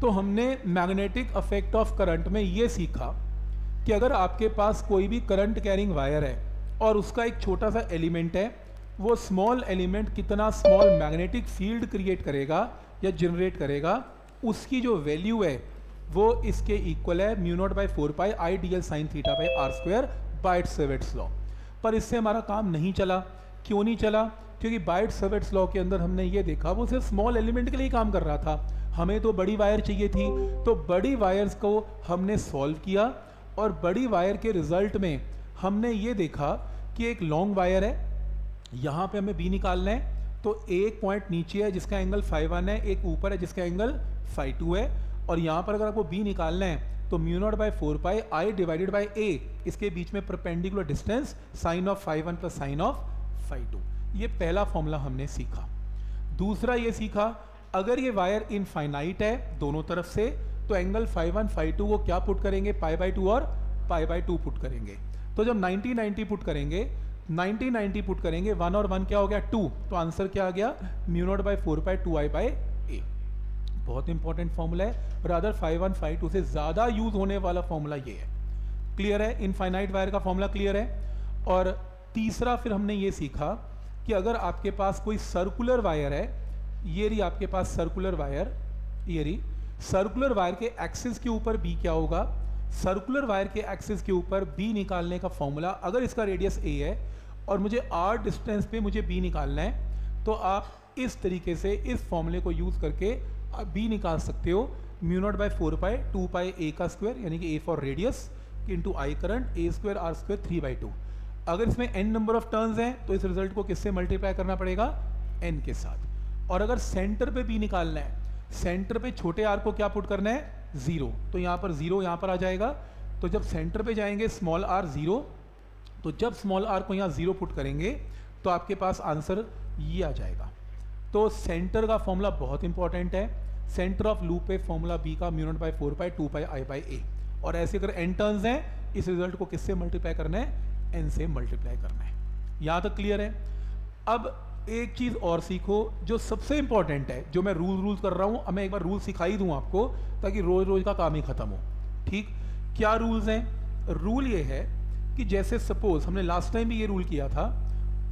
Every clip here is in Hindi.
तो हमने मैग्नेटिक अफेक्ट ऑफ़ करंट में ये सीखा कि अगर आपके पास कोई भी करंट कैरिंग वायर है और उसका एक छोटा सा एलिमेंट है, वो स्मॉल एलिमेंट कितना स्मॉल मैग्नेटिक फ़ील्ड क्रिएट करेगा या जनरेट करेगा, उसकी जो वैल्यू है, वो इसके इक्वल है mu naught by four pi I D L sine theta by R square Biot Savart's law पर इससे हमारा काम नहीं चला। क्यों नहीं चला? क्योंकि बाइट सेवेट्स लॉ के अंदर हमने ये देखा, वो सिर्फ़ स्मॉल एलिमेंट के लिए काम कर रहा था। हमें तो बड़ी वायर चाहिए थी। तो बड़ी वायर्स को हमने सॉल्व किया और बड़ी वायर के रिज़ल्ट में हमने ये देखा कि एक लॉन्ग वायर है, यहाँ पे हमें बी निकालना है तो एक पॉइंट नीचे है जिसका एंगल फाइव वन है, एक ऊपर है जिसका एंगल फाइव टू है, और यहाँ पर अगर आपको बी निकालना है तो mu naught by four pi I divided by A इसके बीच में perpendicular distance sine of five one plus sine of five two ये पहला फॉर्मूला हमने सीखा। दूसरा ये सीखा अगर ये वायर इनफाइनाइट है दोनों तरफ़ से तो angle five one five two वो क्या पुट करेंगे? पाई बाई टू और पाई बाई टू पुट करेंगे। तो जब 90 90 पुट करेंगे 90 90 पुट करेंगे वन और वन क्या हो गया? टू तो आंसर क्या आ गया? Mu by four by two I by A बहुत इंपॉर्टेंट फॉर्मूला है। Brother five one five two से ज़्यादा यूज़ होने वाला फॉर्मूला ये है। क्लियर है? इनफाइनाइट वायर का फॉर्मूला क्लियर है। और तीसरा फिर हमने ये सीखा कि अगर आपके पास कोई सर्कुलर वायर है ये रही आपके पास सर्कुलर वायर ये रही सर्कुलर वायर के एक्सिस के ऊपर बी क्या होगा? सर्कुलर वायर के एक्सिस के ऊपर बी निकालने का फॉर्मूला अगर इसका रेडियस ए है और मुझे आर डिस्टेंस पे मुझे बी निकालना है तो आप इस तरीके से इस फॉर्मूले को यूज़ करके आप बी निकाल सकते हो। Mu naught by four pi, two pi A का स्क्वायर यानी कि A for radius into I current A square R square three by two अगर इसमें एन नंबर ऑफ़ टर्न्स हैं तो इस रिज़ल्ट को किससे मल्टीप्लाई करना पड़ेगा? एन के साथ। और अगर सेंटर पे बी निकालना है सेंटर पे छोटे आर को क्या पुट करना है? ज़ीरो तो यहाँ पर ज़ीरो यहाँ पर आ जाएगा। तो जब सेंटर पे जाएँगे स्मॉल आर ज़ीरो तो जब स्मॉल आर को यहाँ ज़ीरो पुट करेंगे तो आपके पास आंसर ये आ जाएगा। तो सेंटर का फॉर्मूला बहुत इंपॉर्टेंट है। सेंटर ऑफ़ लूप पे फॉर्मूला बी का mu naught by four by two by I by A और ऐसे अगर एन टर्न्स हैं, इस रिज़ल्ट को किससे मल्टीप्लाई करना है? एन से मल्टीप्लाई करना है। यहाँ तक क्लियर है? अब एक चीज़ और सीखो जो सबसे इंपॉर्टेंट है, जो मैं रूल रूल कर रहा हूँ मैं एक बार रूल सिखाई दूँ आपको, ताकि रोज़ रोज़ का काम ही ख़त्म हो। ठीक? क्या रूल्स हैं? रूल ये है कि जैसे सपोज़ हमने लास्ट टाइम भी ये रूल किया था,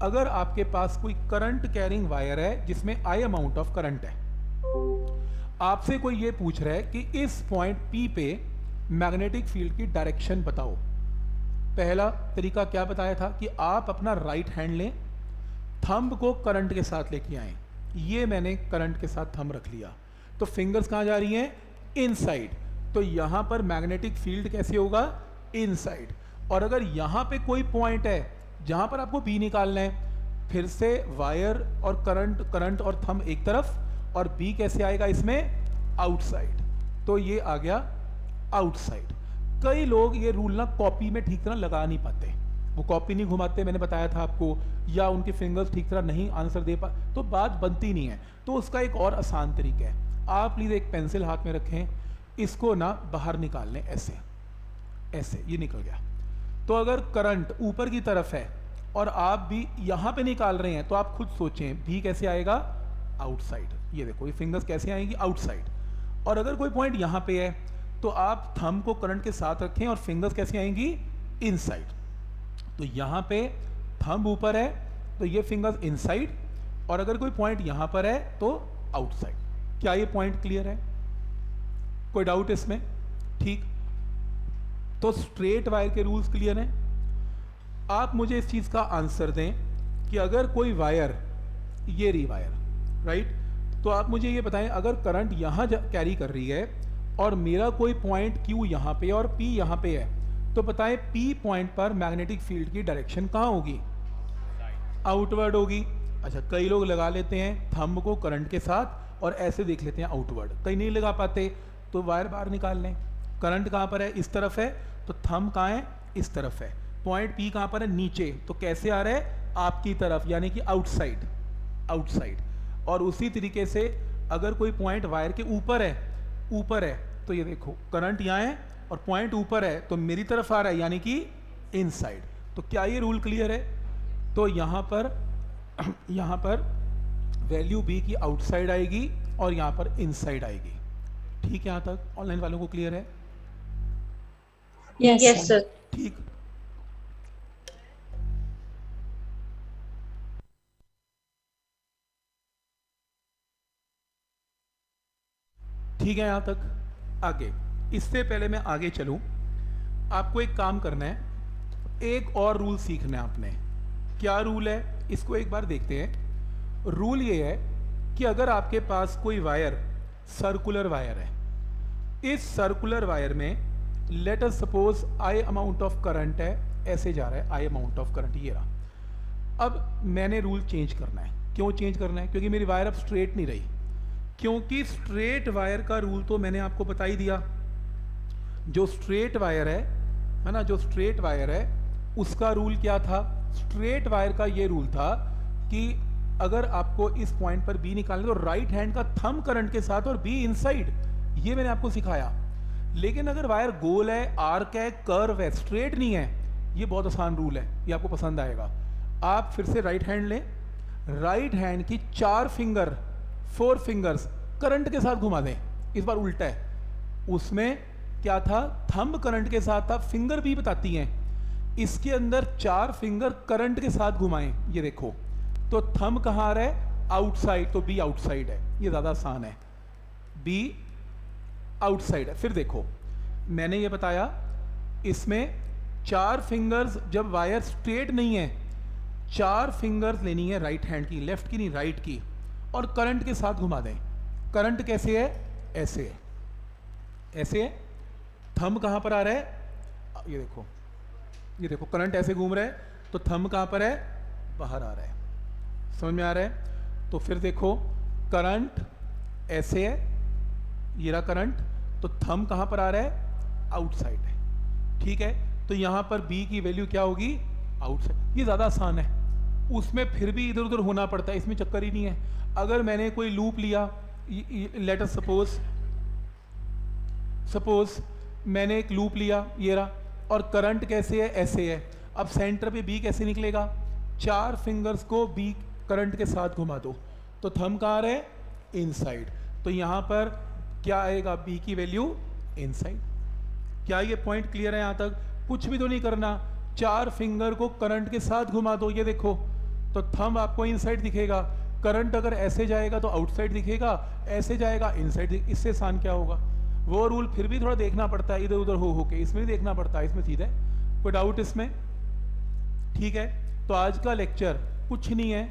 अगर आपके पास कोई करंट कैरिंग वायर है, जिसमें आई अमाउंट ऑफ़ करंट है, आपसे कोई ये पूछ रहा है कि इस पॉइंट पी पे मैग्नेटिक फ़ील्ड की डायरेक्शन बताओ। पहला तरीका क्या बताया था कि आप अपना राइट हैंड लें थंब को करंट के साथ लेके आए। ये मैंने करंट के साथ थंब रख लिया। तो फिंगर्स कहाँ जा रही हैं? इनसाइड। तो यहाँ पर मैग्नेटिक फ़ील्ड कैसे होगा? इनसाइड। और अगर यहाँ पे कोई पॉइंट है, जहाँ पर आपको बी निकालना है, फिर से वायर और करंट करंट और थंब एक तरफ़, और बी कैसे आएगा इसमें? आउटसाइड। तो ये आ गया आउटसाइड। कई लोग ये रूल ना कॉपी में ठीक तरह लगा नहीं पाते। वो कॉपी नहीं घुमाते, मैंने बताया था आपको, या उनके फिंगर्स ठीक तरह नहीं आंसर दे पा तो बात बनती नहीं है। तो उसका एक और आसान तरीका है। आप प्लीज़ एक पेंसिल हाथ में रखें, इसको ना बाहर निकाल लें, ऐसे। ऐसे, ये निकल गया। तो अगर करंट ऊपर की तरफ़ है, और आप भी यहाँ पे निकाल रहे हैं तो आप खुद सोचें, भी कैसे आएगा? आउटसाइड ये देखो, ये फिंगर्स कैसे आएँगी? आउटसाइड और अगर कोई पॉइंट यहाँ पे है तो आप थम को करंट के साथ रखें, और फिंगर्स कैसे आएँगी? इनसाइड तो यहाँ पे थंब ऊपर है तो ये फिंगर्स इनसाइड और अगर कोई पॉइंट यहाँ पर है तो आउटसाइड क्या ये पॉइंट क्लियर है? कोई डाउट इसमें? ठीक. तो स्ट्रेट वायर के रूल्स क्लियर हैं. आप मुझे इस चीज़ का आंसर दें कि अगर कोई वायर ये रही वायर राइट तो आप मुझे ये बताएँ, अगर करंट यहाँ कैरी कर रही है और मेरा कोई पॉइंट क्यू यहाँ पे और पी यहाँ पे है तो बताएँ पी पॉइंट पर मैग्नेटिक फ़ील्ड की डायरेक्शन कहाँ होगी? आउटवर्ड होगी। अच्छा कई लोग लगा लेते हैं थंब को करंट के साथ और ऐसे देख लेते हैं आउटवर्ड कई नहीं लगा पाते तो वायर बाहर निकाल लें। करंट कहाँ पर है? इस तरफ़ है। तो थंब कहाँ है? इस तरफ़ है। पॉइंट पी कहाँ पर है? नीचे। तो कैसे आ रहा है? आपकी तरफ़, यानी कि आउटसाइड आउटसाइड और उसी तरीके से अगर कोई पॉइंट वायर के ऊपर है ऊपर है तो ये देखो करंट यहाँ है और पॉइंट ऊपर है तो मेरी तरफ़ आ रहा है यानी कि इनसाइड तो क्या ये रूल क्लियर है? तो यहाँ पर यहाँ पर वैल्यू बी की आउटसाइड आएगी और यहाँ पर इनसाइड आएगी. ठीक है यहाँ तक? ऑनलाइन वालों को क्लियर है? Yes, Yes, sir. ठीक. ठीक है यहाँ तक? आगे. इससे पहले मैं आगे चलूँ। आपको एक काम करना है। एक और रूल सीखना है आपने। क्या रूल है? इसको एक बार देखते हैं। रूल ये है कि अगर आपके पास कोई वायर सर्कुलर वायर है, इस सर्कुलर वायर में let us suppose I amount of current है, ऐसे जा रहा है आई अमाउंट ऑफ़ करंट ये रहा। अब मैंने रूल चेंज करना है। क्यों चेंज करना है? क्योंकि मेरी वायर अब स्ट्रेट नहीं रही। क्योंकि स्ट्रेट वायर का रूल तो मैंने आपको बता ही दिया। जो स्ट्रेट वायर है है ना, जो स्ट्रेट वायर है, उसका रूल क्या था? स्ट्रेट वायर का ये रूल था कि अगर आपको इस पॉइंट पर बी निकालना तो राइट हैंड का थम करंट के साथ और बी इनसाइड ये मैंने आपको सिखाया। लेकिन अगर वायर गोल है आर्क है कर्व है स्ट्रेट नहीं है, ये बहुत आसान रूल है, ये आपको पसंद आएगा। आप फिर से राइट हैंड लें। राइट हैंड की चार फिंगर फोर फिंगर्स करंट के साथ घुमा दें। इस बार उल्टा है। उसमें क्या था? थंब करंट के साथ था, फिंगर भी बताती हैं। इसके अंदर चार फिंगर करंट के साथ घुमाएँ, ये देखो। तो थंब कहाँ आ रहा है? आउटसाइड तो बी आउटसाइड है, ये ज़्यादा आसान है। बी आउटसाइड है। फिर देखो, मैंने ये बताया, इसमें चार फिंगर्स जब वायर स्ट्रेट नहीं है, चार फिंगर्स लेनी है राइट हैंड की, लेफ़्ट की नहीं, राइट की, और करंट के साथ घुमा दें। करंट कैसे है? ऐसे है। ऐसे है? थंब कहाँ पर आ रहा है? ये देखो ये देखो, करंट ऐसे घूम रहा है तो थम कहाँ पर है? बाहर आ रहा है। समझ में आ रहा है? तो फिर देखो, करंट ऐसे है, ये रहा करंट तो थंब कहाँ पर आ रहा है? आउटसाइड है। ठीक है? तो यहाँ पर बी की वैल्यू क्या होगी? आउटसाइड। ये ज़्यादा आसान है। उसमें फिर भी इधर उधर होना पड़ता है, इसमें चक्कर ही नहीं है। अगर मैंने कोई लूप लिया लेट अस सपोज़ सपोज़ मैंने एक लूप लिया, ये रहा। और करंट कैसे है? ऐसे है। अब सेंटर पे बी कैसे निकलेगा? चार फिंगर्स को बी करंट के साथ घुमा दो। तो थम कहाँ रहे? इनसाइड तो यहाँ पर क्या आएगा? बी की वैल्यू इनसाइड क्या ये पॉइंट क्लियर है यहाँ तक? कुछ भी तो नहीं करना। चार फिंगर को करंट के साथ घुमा दो। ये देखो। तो थम आपको इनसाइड दिखेगा। करंट अगर ऐसे जाएगा तो आउटसाइड दिखेगा। ऐसे जाएगा इनसाइड इससे आसान क्या होगा? वो रूल फिर भी थोड़ा देखना पड़ता है इधर उधर हो हो के। इसमें भी देखना पड़ता है, इसमें सीधे कोई डाउट इसमें? ठीक है? तो आज का लेक्चर कुछ नहीं है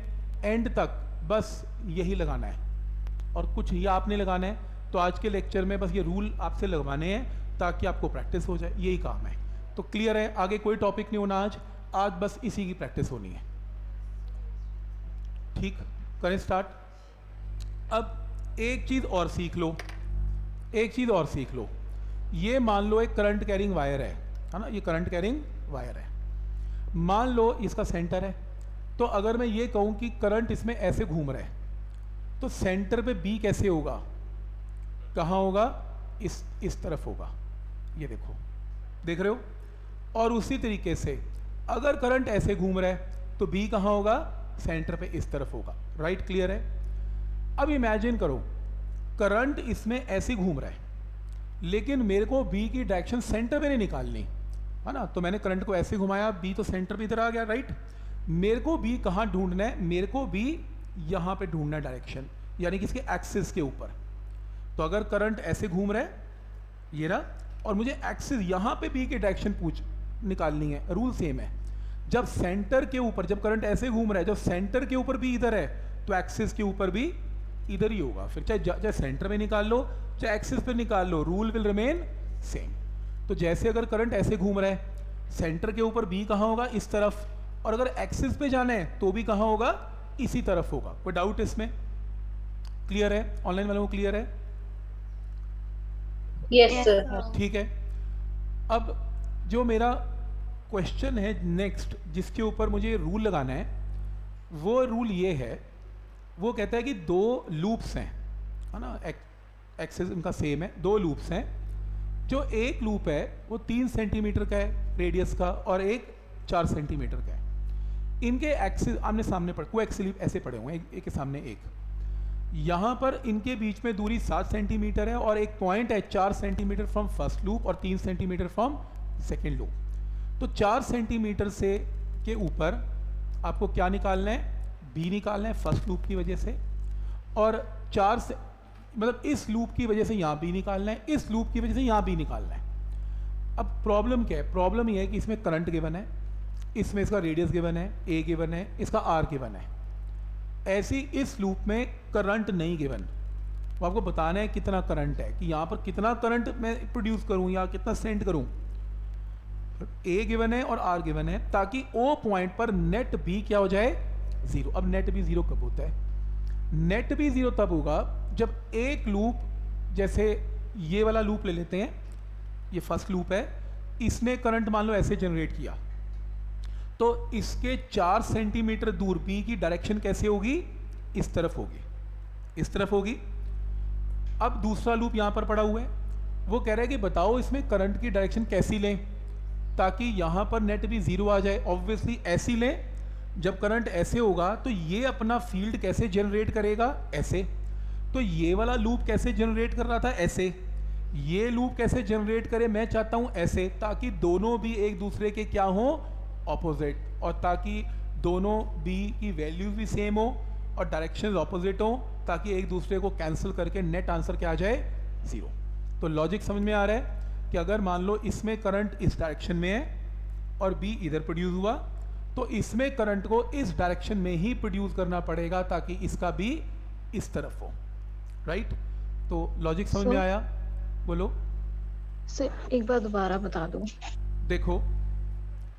एंड तक बस यही लगाना है। और कुछ ये आपने लगाना है तो आज के लेक्चर में बस ये रूल आपसे लगवाने हैं, ताकि आपको प्रैक्टिस हो जाए। यही काम है। तो क्लियर है? आगे कोई टॉपिक नहीं होना आज। आज बस इसी की प्रैक्टिस होनी है। ठीक? करें स्टार्ट अब एक चीज़ और सीख लो। एक चीज़ और सीख लो। ये मान लो एक करंट कैरिंग वायर है है ना? ये करंट कैरिंग वायर है। मान लो इसका सेंटर है तो अगर मैं ये कहूँ कि करंट इसमें ऐसे घूम रहा है तो सेंटर पे बी कैसे होगा? कहाँ होगा? इस इस तरफ़ होगा। ये देखो। देख रहे हो? और उसी तरीके से अगर करंट ऐसे घूम रहा है तो बी कहाँ होगा? सेंटर पे इस तरफ़ होगा। राइट क्लियर है? अब इमेजिन करो करंट इसमें ऐसे घूम रहा है। लेकिन मेरे को बी की डायरेक्शन सेंटर में नहीं निकालनी। है ना? तो मैंने करंट को ऐसे घुमाया बी तो सेंटर पे इधर आ गया राइट मेरे को बी कहाँ ढूंढना है? मेरे को बी यहाँ पे ढूंढना है डायरेक्शन यानी कि इसके एक्सिस के ऊपर। तो अगर करंट ऐसे घूम रहा है, ये रहा और मुझे एक्सिस यहाँ पे बी की डायरेक्शन पूछ, निकालनी है रूल सेम है। जब सेंटर के ऊपर, जब करंट ऐसे घूम रहा है, जब सेंटर के ऊपर भी इधर है तो एक्सिस के ऊपर भी इधर ही होगा। फिर चाहे चाहे सेंटर में निकाल लो चाहे एक्सिस पे निकाल लो रूल विल रिमेन सेम तो जैसे अगर करंट ऐसे घूम रहा है सेंटर के ऊपर बी कहाँ होगा? इस तरफ़। और अगर एक्सिस पे जाना है तो भी कहाँ होगा? इसी तरफ़ होगा। कोई डाउट इसमें? क्लियर है? ऑनलाइन वालों को क्लियर है? Yes, Yes. ठीक है। अब जो मेरा क्वेश्चन है नेक्स्ट जिसके ऊपर मुझे रूल लगाना है वो रूल ये है वो कहता है कि दो लूप्स हैं। है ना? एक्सेस उनका सेम है। दो लूप्स हैं। जो एक लूप है, वो तीन सेंटीमीटर का है रेडियस का और एक चार सेंटीमीटर का है। इनके एक्सिस आमने सामने पड़ को एक्सिल ऐसे पड़े हुए हैं, एक के सामने एक। यहाँ पर इनके बीच में दूरी सात सेंटीमीटर है और एक पॉइंट है चार सेंटीमीटर फ्रॉम फ़र्स्ट लूप और तीन सेंटीमीटर फ्रॉम सेकेंड लूप तो चार सेंटीमीटर से के ऊपर आपको क्या निकालना है? बी निकालना है फ़र्स्ट लूप की वजह से, और चार से मतलब इस लूप की वजह से यहाँ बी निकालना है इस लूप की वजह से यहाँ बी निकालना है अब प्रॉब्लम क्या है? प्रॉब्लम ये है कि इसमें करंट गिवन है, इसमें इसका रेडियस गिवन है, ए गिवन है, इसका आर गिवन है। ऐसी इस लूप में करंट नहीं गिवन। तो आपको बताना है कितना करंट है, कि यहाँ पर कितना करंट मैं प्रोड्यूस करूँ या कितना सेंड करूँ। ए गिवन है और आर गिवन है, ताकि ओ पॉइंट पर नेट बी क्या हो जाए ज़ीरो। अब नेट भी ज़ीरो कब होता है? नेट भी ज़ीरो तब होगा जब एक लूप जैसे ये वाला लूप ले लेते हैं, ये फ़र्स्ट लूप है, इसने करंट मान लो ऐसे जनरेट किया। तो इसके चार सेंटीमीटर दूर बी की डायरेक्शन कैसे होगी? इस तरफ़ होगी। इस तरफ़ होगी। अब दूसरा लूप यहाँ पर पड़ा हुआ है। वो कह रहा है कि बताओ इसमें करंट की डायरेक्शन कैसी लें, ताकि यहाँ पर नेट भी ज़ीरो आ जाए। ऑब्वियसली ऐसी लें जब करंट ऐसे होगा तो ये अपना फ़ील्ड कैसे जनरेट करेगा? ऐसे। तो ये वाला लूप कैसे जनरेट कर रहा था? ऐसे। ये लूप कैसे जनरेट करे? मैं चाहता हूँ ऐसे, ताकि दोनों भी एक दूसरे के क्या हो? ऑपोजिट और ताकि दोनों बी की वैल्यूज़ भी सेम हो और डायरेक्शन ऑपोजिट हो, ताकि एक दूसरे को कैंसिल करके नेट आंसर क्या आ जाए? ज़ीरो तो लॉजिक समझ में आ रहा है कि अगर मान लो इसमें करंट इस डायरेक्शन में है और बी इधर प्रोड्यूस हुआ तो इसमें करंट को इस डायरेक्शन में ही प्रोड्यूस करना पड़ेगा ताकि इसका भी इस तरफ़ हो। राइट तो लॉजिक समझ so, में आया? बोलो। सर एक बार दोबारा बता दो। देखो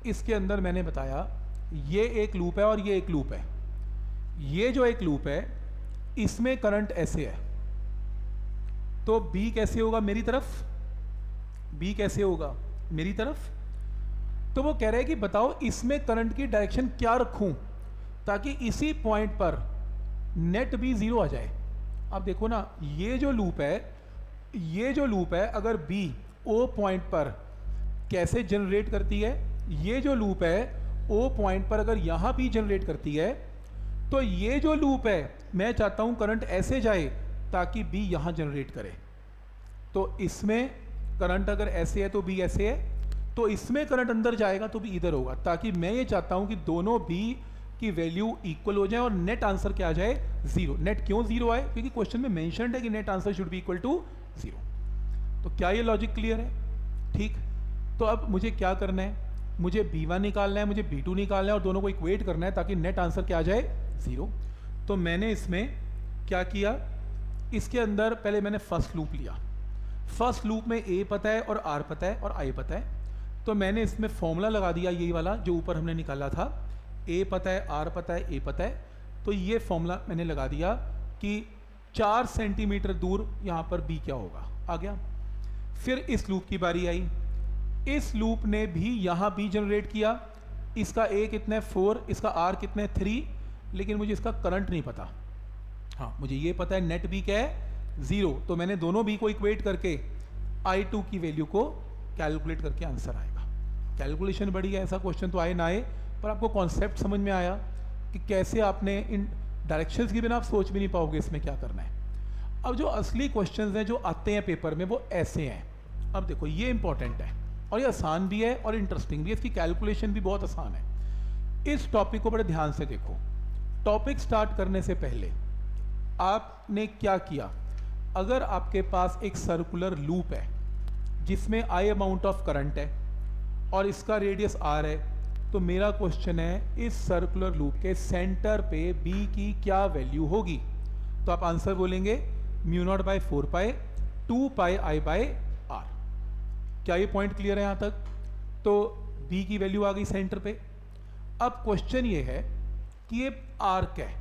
इसके अंदर मैंने बताया ये एक लूप है और ये एक लूप है। ये जो एक लूप है इसमें करंट ऐसे है। तो बी कैसे होगा मेरी तरफ़? बी कैसे होगा मेरी तरफ़? तो वो कह रहे हैं कि बताओ इसमें करंट की डायरेक्शन क्या रखूँ ताकि इसी पॉइंट पर नेट भी ज़ीरो आ जाए। अब देखो ना, ये जो लूप है, ये जो लूप है, अगर बी ओ पॉइंट पर कैसे जनरेट करती है, ये जो लूप है ओ पॉइंट पर अगर यहाँ भी जनरेट करती है तो ये जो लूप है, मैं चाहता हूँ करंट ऐसे जाए ताकि बी यहाँ जनरेट करे। तो इसमें करंट अगर ऐसे है तो बी ऐसे है। तो इसमें करंट अंदर जाएगा तो भी इधर होगा, ताकि मैं ये चाहता हूँ कि दोनों बी की वैल्यू इक्वल हो जाए और नेट आंसर क्या आ जाए? ज़ीरो नेट क्यों ज़ीरो आए? क्योंकि क्वेश्चन में मेंशन है कि net answer should be equal to zero तो क्या ये लॉजिक क्लियर है? ठीक. तो अब मुझे क्या करना है? मुझे बी वन निकालना है, मुझे बी टू निकालना है और दोनों को इक्वेट करना है ताकि नेट आंसर क्या आ जाए? ज़ीरो तो मैंने इसमें क्या किया? इसके अंदर पहले मैंने फ़र्स्ट लूप लिया। फ़र्स्ट लूप में ए पता है और आर पता है और आई पता है। तो मैंने इसमें फॉर्मूला लगा दिया यही वाला, जो ऊपर हमने निकाला था। ए पता है आर पता है ए पता है। तो ये फॉर्मूला मैंने लगा दिया कि चार सेंटीमीटर दूर यहाँ पर बी क्या होगा। आ गया। फिर इस लूप की बारी आई। इस लूप ने भी यहाँ बी जनरेट किया। इसका ए कितना है? फोर इसका आर कितना है? थ्री लेकिन मुझे इसका करंट नहीं पता। हाँ मुझे ये पता है नेट बी क्या है? ज़ीरो तो मैंने दोनों बी को इक्वेट करके आई टू की वैल्यू को कैलकुलेट करके आंसर आएगा कैलकुलेशन बढ़ी है, ऐसा क्वेश्चन तो आए ना आए, पर आपको कॉन्सेप्ट समझ में आया कि कैसे आपने इन डायरेक्शंस के बिना आप सोच भी नहीं पाओगे इसमें क्या करना है। अब जो असली क्वेश्चंस हैं, जो आते हैं पेपर में, वो ऐसे हैं। अब देखो, ये इंपॉर्टेंट है, और ये आसान भी है, और इंटरेस्टिंग भी है। इसकी कैलकुलेशन भी बहुत आसान है। इस टॉपिक को बड़े ध्यान से देखो। टॉपिक स्टार्ट करने से पहले आपने क्या किया? अगर आपके पास एक सर्कुलर लूप है, जिसमें आई अमाउंट ऑफ़ करंट है और इसका रेडियस आर है। तो मेरा क्वेश्चन है, इस सर्कुलर लूप के सेंटर पे बी की क्या वैल्यू होगी? तो आप आंसर बोलेंगे mu naught by four pi two pi I by are क्या ये पॉइंट क्लियर है यहाँ तक? तो बी की वैल्यू आ गई सेंटर पे। अब क्वेश्चन ये है कि ये आर्क है।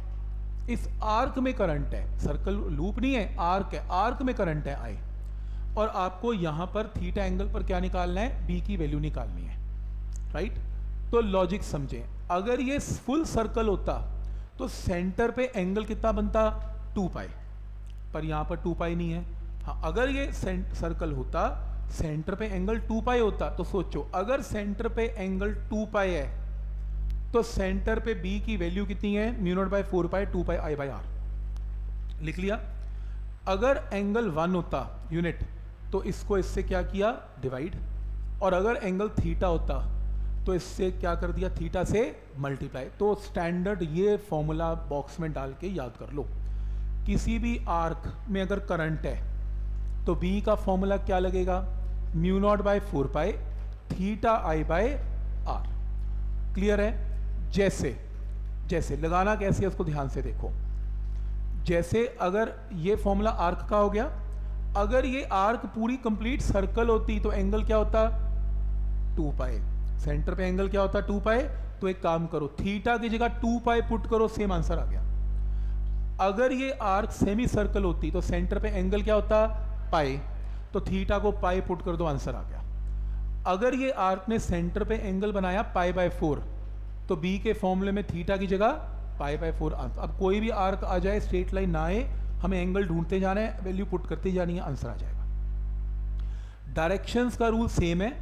इस आर्क में करंट है। सर्कल लूप नहीं है आर्क है। आर्क में करंट है आई और आपको यहाँ पर थीटा एंगल पर क्या निकालना है? बी की वैल्यू निकालनी है राइट तो लॉजिक समझें। अगर ये फुल सर्कल होता तो सेंटर पे एंगल कितना बनता? टू पाई पर यहाँ पर टू पाई नहीं है। हाँ अगर ये सर्कल होता सेंटर पे एंगल टू पाई होता तो सोचो, अगर सेंटर पे एंगल टू पाई है तो सेंटर पे बी की वैल्यू कितनी है? Mu naught by four pi two pi I by R लिख लिया? अगर एंगल वन होता यूनिट तो इसको इससे क्या किया? डिवाइड और अगर एंगल थीटा होता तो इससे क्या कर दिया? थीटा से मल्टीप्लाई तो स्टैंडर्ड ये फॉर्मूला बॉक्स में डाल के याद कर लो। किसी भी आर्क में अगर करंट है तो बी का फॉर्मूला क्या लगेगा? Mu naught by four pi theta I by R clear है? जैसे जैसे, लगाना कैसे है उसको ध्यान से देखो। जैसे अगर ये फॉर्मूला आर्क का हो गया अगर ये आर्क पूरी कंप्लीट सर्कल होती तो एंगल क्या होता? टू पाए सेंटर पे एंगल क्या होता? टू पाए तो एक काम करो थीटा की जगह टू पाए पुट करो सेम आंसर आ गया. अगर ये आर्क सेमी सर्कल होती तो सेंटर पे एंगल क्या होता? पाए तो थीटा को पाए पुट कर दो आंसर आ गया. अगर ये आर्क ने सेंटर पे एंगल बनाया पाए बाय फोर तो बी के फॉर्मूले में थीटा की जगह पाए बाय फोर अब कोई भी आर्क आ जाए स्ट्रेट लाइन ना आए हमें एंगल ढूंढते जाना है वैल्यू पुट करते जानी है आंसर आ जाएगा। डायरेक्शंस का रूल सेम है।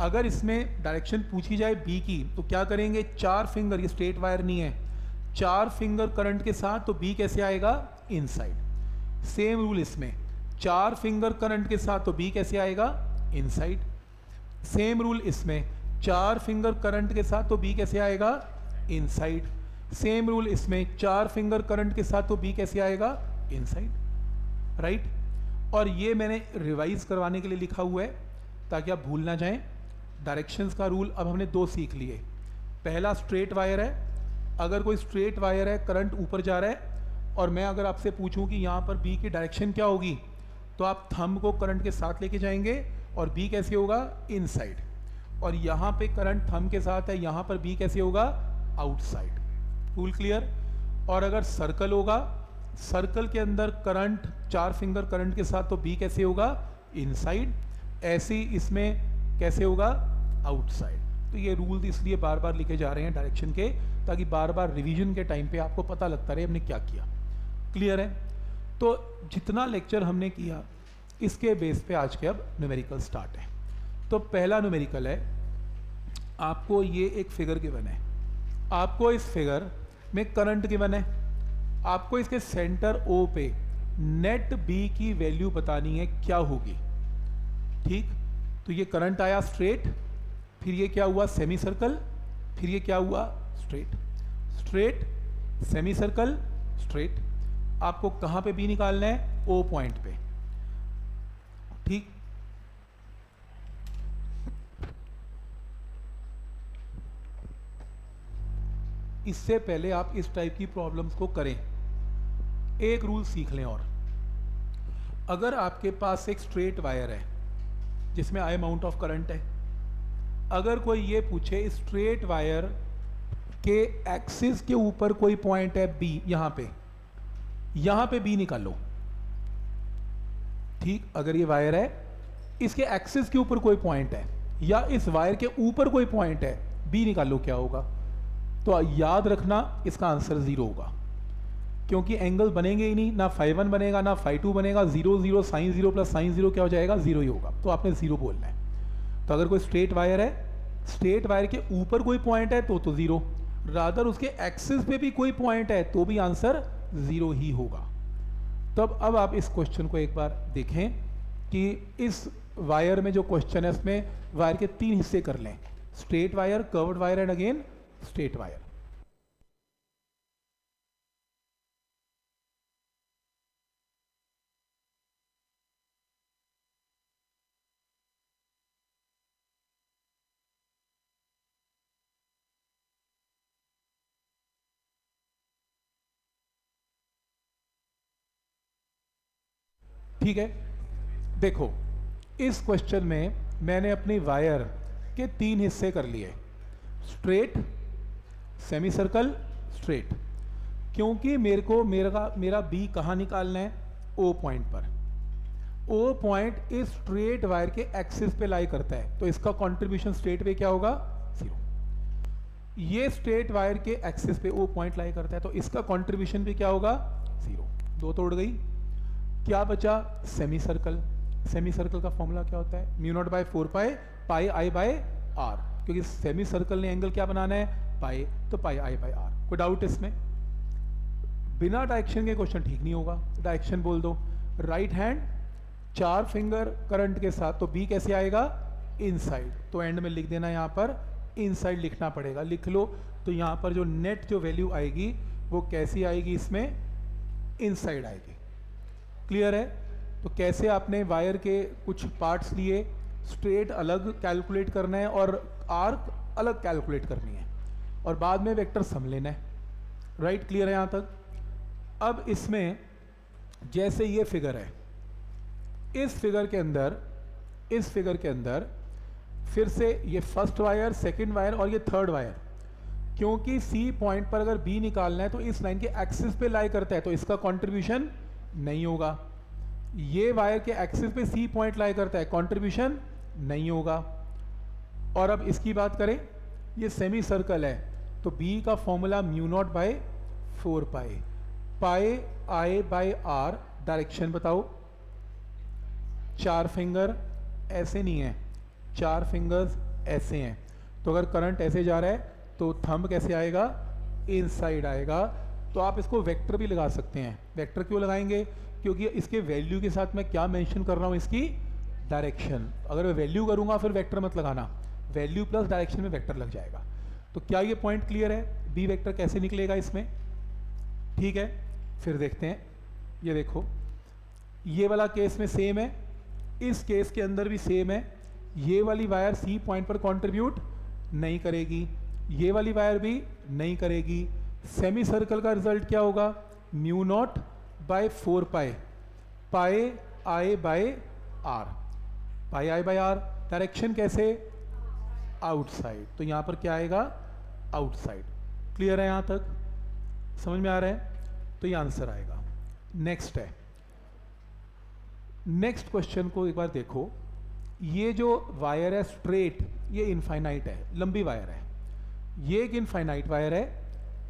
अगर इसमें डायरेक्शन पूछी जाए बी की तो क्या करेंगे? चार फिंगर ये स्ट्रेट वायर नहीं है। चार फिंगर करंट के साथ तो बी कैसे आएगा? इनसाइड सेम रूल इसमें। चार फिंगर करंट के साथ तो बी कैसे आएगा? इनसाइड सेम रूल इसमें। चार फिंगर करंट के साथ तो बी कैसे आएगा? इनसाइड सेम रूल इसमें। चार फिंगर करंट के साथ तो बी कैसे आएगा? इनसाइड राइट और ये मैंने रिवाइज करवाने के लिए लिखा हुआ है, ताकि आप भूल ना जाएँ। डायरेक्शंस का रूल अब हमने दो सीख लिए। पहला स्ट्रेट वायर है। अगर कोई स्ट्रेट वायर है करंट ऊपर जा रहा है, और मैं अगर आपसे पूछूँ कि यहाँ पर बी की डायरेक्शन क्या होगी तो आप थंब को करंट के साथ लेके जाएँगे, और बी कैसे होगा? इनसाइड और यहाँ पे करंट थंब के साथ है, यहाँ पर बी कैसे होगा? आउटसाइड रूल क्लियर और अगर सर्कल होगा सर्कल के अंदर करंट, चार फिंगर करंट के साथ तो बी कैसे होगा? इनसाइड ऐसे इसमें कैसे होगा? आउटसाइड तो ये रूल इसलिए बार बार लिखे जा रहे हैं डायरेक्शन के, ताकि बार बार रिवीजन के टाइम पे आपको पता लगता रहे हमने क्या किया। क्लियर है? तो जितना लेक्चर हमने किया, इसके बेस पे आज के अब न्यूमेरिकल स्टार्ट है। तो पहला न्यूमेरिकल है, आपको ये एक फिगर गिवन है। आपको इस फिगर में करंट गिवन है। आपको इसके सेंटर ओ पे नेट बी की वैल्यू बतानी है, क्या होगी? ठीक? तो ये करंट आया स्ट्रेट फिर ये क्या हुआ? सेमी सर्कल फिर ये क्या हुआ? Straight straight semi circle straight आपको कहाँ पे बी निकालना है? ओ पॉइंट पे. ठीक? इससे पहले आप इस टाइप की प्रॉब्लम्स को करें। एक रूल सीख लें और। अगर आपके पास एक स्ट्रेट वायर है, जिसमें आई अमाउंट ऑफ़ करंट है, अगर कोई ये पूछे स्ट्रेट वायर के एक्सिस के ऊपर कोई पॉइंट है बी यहाँ पे यहाँ पे बी निकालो। ठीक, अगर ये वायर है, इसके एक्सिस के ऊपर कोई पॉइंट है, या इस वायर के ऊपर कोई पॉइंट है बी निकालो, क्या होगा? तो याद रखना, इसका आंसर ज़ीरो होगा। क्योंकि एंगल बनेंगे ही नहीं, ना फाइव वन बनेगा, ना फाइव टू बनेगा zero zero sine zero plus sine zero क्या हो जाएगा? ज़ीरो ही होगा। तो आपने ज़ीरो बोलना है। तो अगर कोई स्ट्रेट वायर है स्ट्रेट वायर के ऊपर कोई पॉइंट है तो तो ज़ीरो रादर उसके एक्सिस पे भी कोई पॉइंट है तो भी आंसर ज़ीरो ही होगा। तब अब आप इस क्वेश्चन को एक बार देखें कि इस वायर में जो क्वेश्चन है उसमें वायर के तीन हिस्से कर लें। Straight wire curved wire and again straight wire ठीक है? देखो, इस क्वेश्चन में मैंने अपनी वायर के तीन हिस्से कर लिए। स्ट्रेट सेमी सर्कल स्ट्रेट क्योंकि मेरे को, मेरा मेरा बी कहाँ निकालना है? ओ पॉइंट पर। ओ पॉइंट इस स्ट्रेट वायर के एक्सिस पे लाई करता है। तो इसका कंट्रीब्यूशन स्ट्रेट पे क्या होगा? ज़ीरो ये स्ट्रेट वायर के एक्सिस पे ओ पॉइंट लाई करता है। तो इसका कंट्रीब्यूशन भी क्या होगा? ज़ीरो दो तोड़ गई। क्या बचा? सेमी सर्कल सेमी सर्कल का फॉर्मूला क्या होता है? Mu naught by four pi pi I by R क्योंकि सेमी सर्कल ने एंगल क्या बनाना है? पाई तो पाई आई बाय आर कोई डाउट इसमें? बिना डायरेक्शन के क्वेश्चन ठीक नहीं होगा. डायरेक्शन बोल दो. राइट हैंड चार फिंगर करंट के साथ. तो बी कैसे आएगा? इनसाइड तो एंड में लिख देना यहाँ पर. इनसाइड लिखना पड़ेगा. लिख लो. तो यहाँ पर जो नेट जो वैल्यू आएगी, वो कैसी आएगी इसमें? इनसाइड आएगी. क्लियर है? तो कैसे आपने वायर के कुछ पार्ट्स लिए? स्ट्रेट अलग कैलकुलेट करना है और आर्क अलग कैलकुलेट करनी है। और बाद में वेक्टर सम लेना है। राइट? क्लियर है यहाँ तक? अब इसमें जैसे ये फिगर है। इस फिगर के अंदर, इस फिगर के अंदर फिर से ये फ़र्स्ट वायर, सेकंड वायर और ये थर्ड वायर। क्योंकि सी पॉइंट पर अगर बी निकालना है तो इस लाइन के एक्सिस पे लाई करता है तो इसका कंट्रीब्यूशन नहीं होगा। ये वायर के एक्सिस पे सी पॉइंट लाई करता है। कंट्रीब्यूशन नहीं होगा। और अब इसकी बात करें, ये सेमी सर्कल है। तो बी का formula mu naught by four pi pi I bye R direction बताओ। चार फिंगर ऐसे नहीं है। चार फिंगर्स ऐसे हैं। तो अगर करंट ऐसे जा रहा है तो थंब कैसे आएगा? इनसाइड आएगा। तो आप इसको वेक्टर भी लगा सकते हैं। वेक्टर क्यों लगाएँगे? क्योंकि इसके वैल्यू के साथ मैं क्या मेंशन कर रहा हूँ इसकी? डायरेक्शन अगर मैं वैल्यू करूँगा, फिर वेक्टर मत लगाना। वैल्यू प्लस डायरेक्शन में वेक्टर लग जाएगा। तो क्या ये पॉइंट क्लियर है? बी वेक्टर कैसे निकलेगा इसमें? ठीक है, फिर देखते हैं। ये देखो, ये वाला केस में सेम है, इस केस के अंदर भी सेम है। ये वाली वायर सी पॉइंट पर कंट्रीब्यूट नहीं करेगी। ये वाली वायर भी नहीं करेगी। सेमी सर्कल का रिज़ल्ट क्या होगा? Mu not by four pi पाए I by R. Pi I by R, direction कैसे? आउटसाइड। तो यहाँ पर क्या आएगा? आउटसाइड। क्लियर है यहाँ तक? समझ में आ रहा है? तो ये आंसर आएगा। नेक्स्ट है। नेक्स्ट क्वेश्चन को एक बार देखो। ये जो वायर है, स्ट्रेट, ये इनफाइनाइट है, लंबी वायर है। ये एक इनफाइनाइट वायर है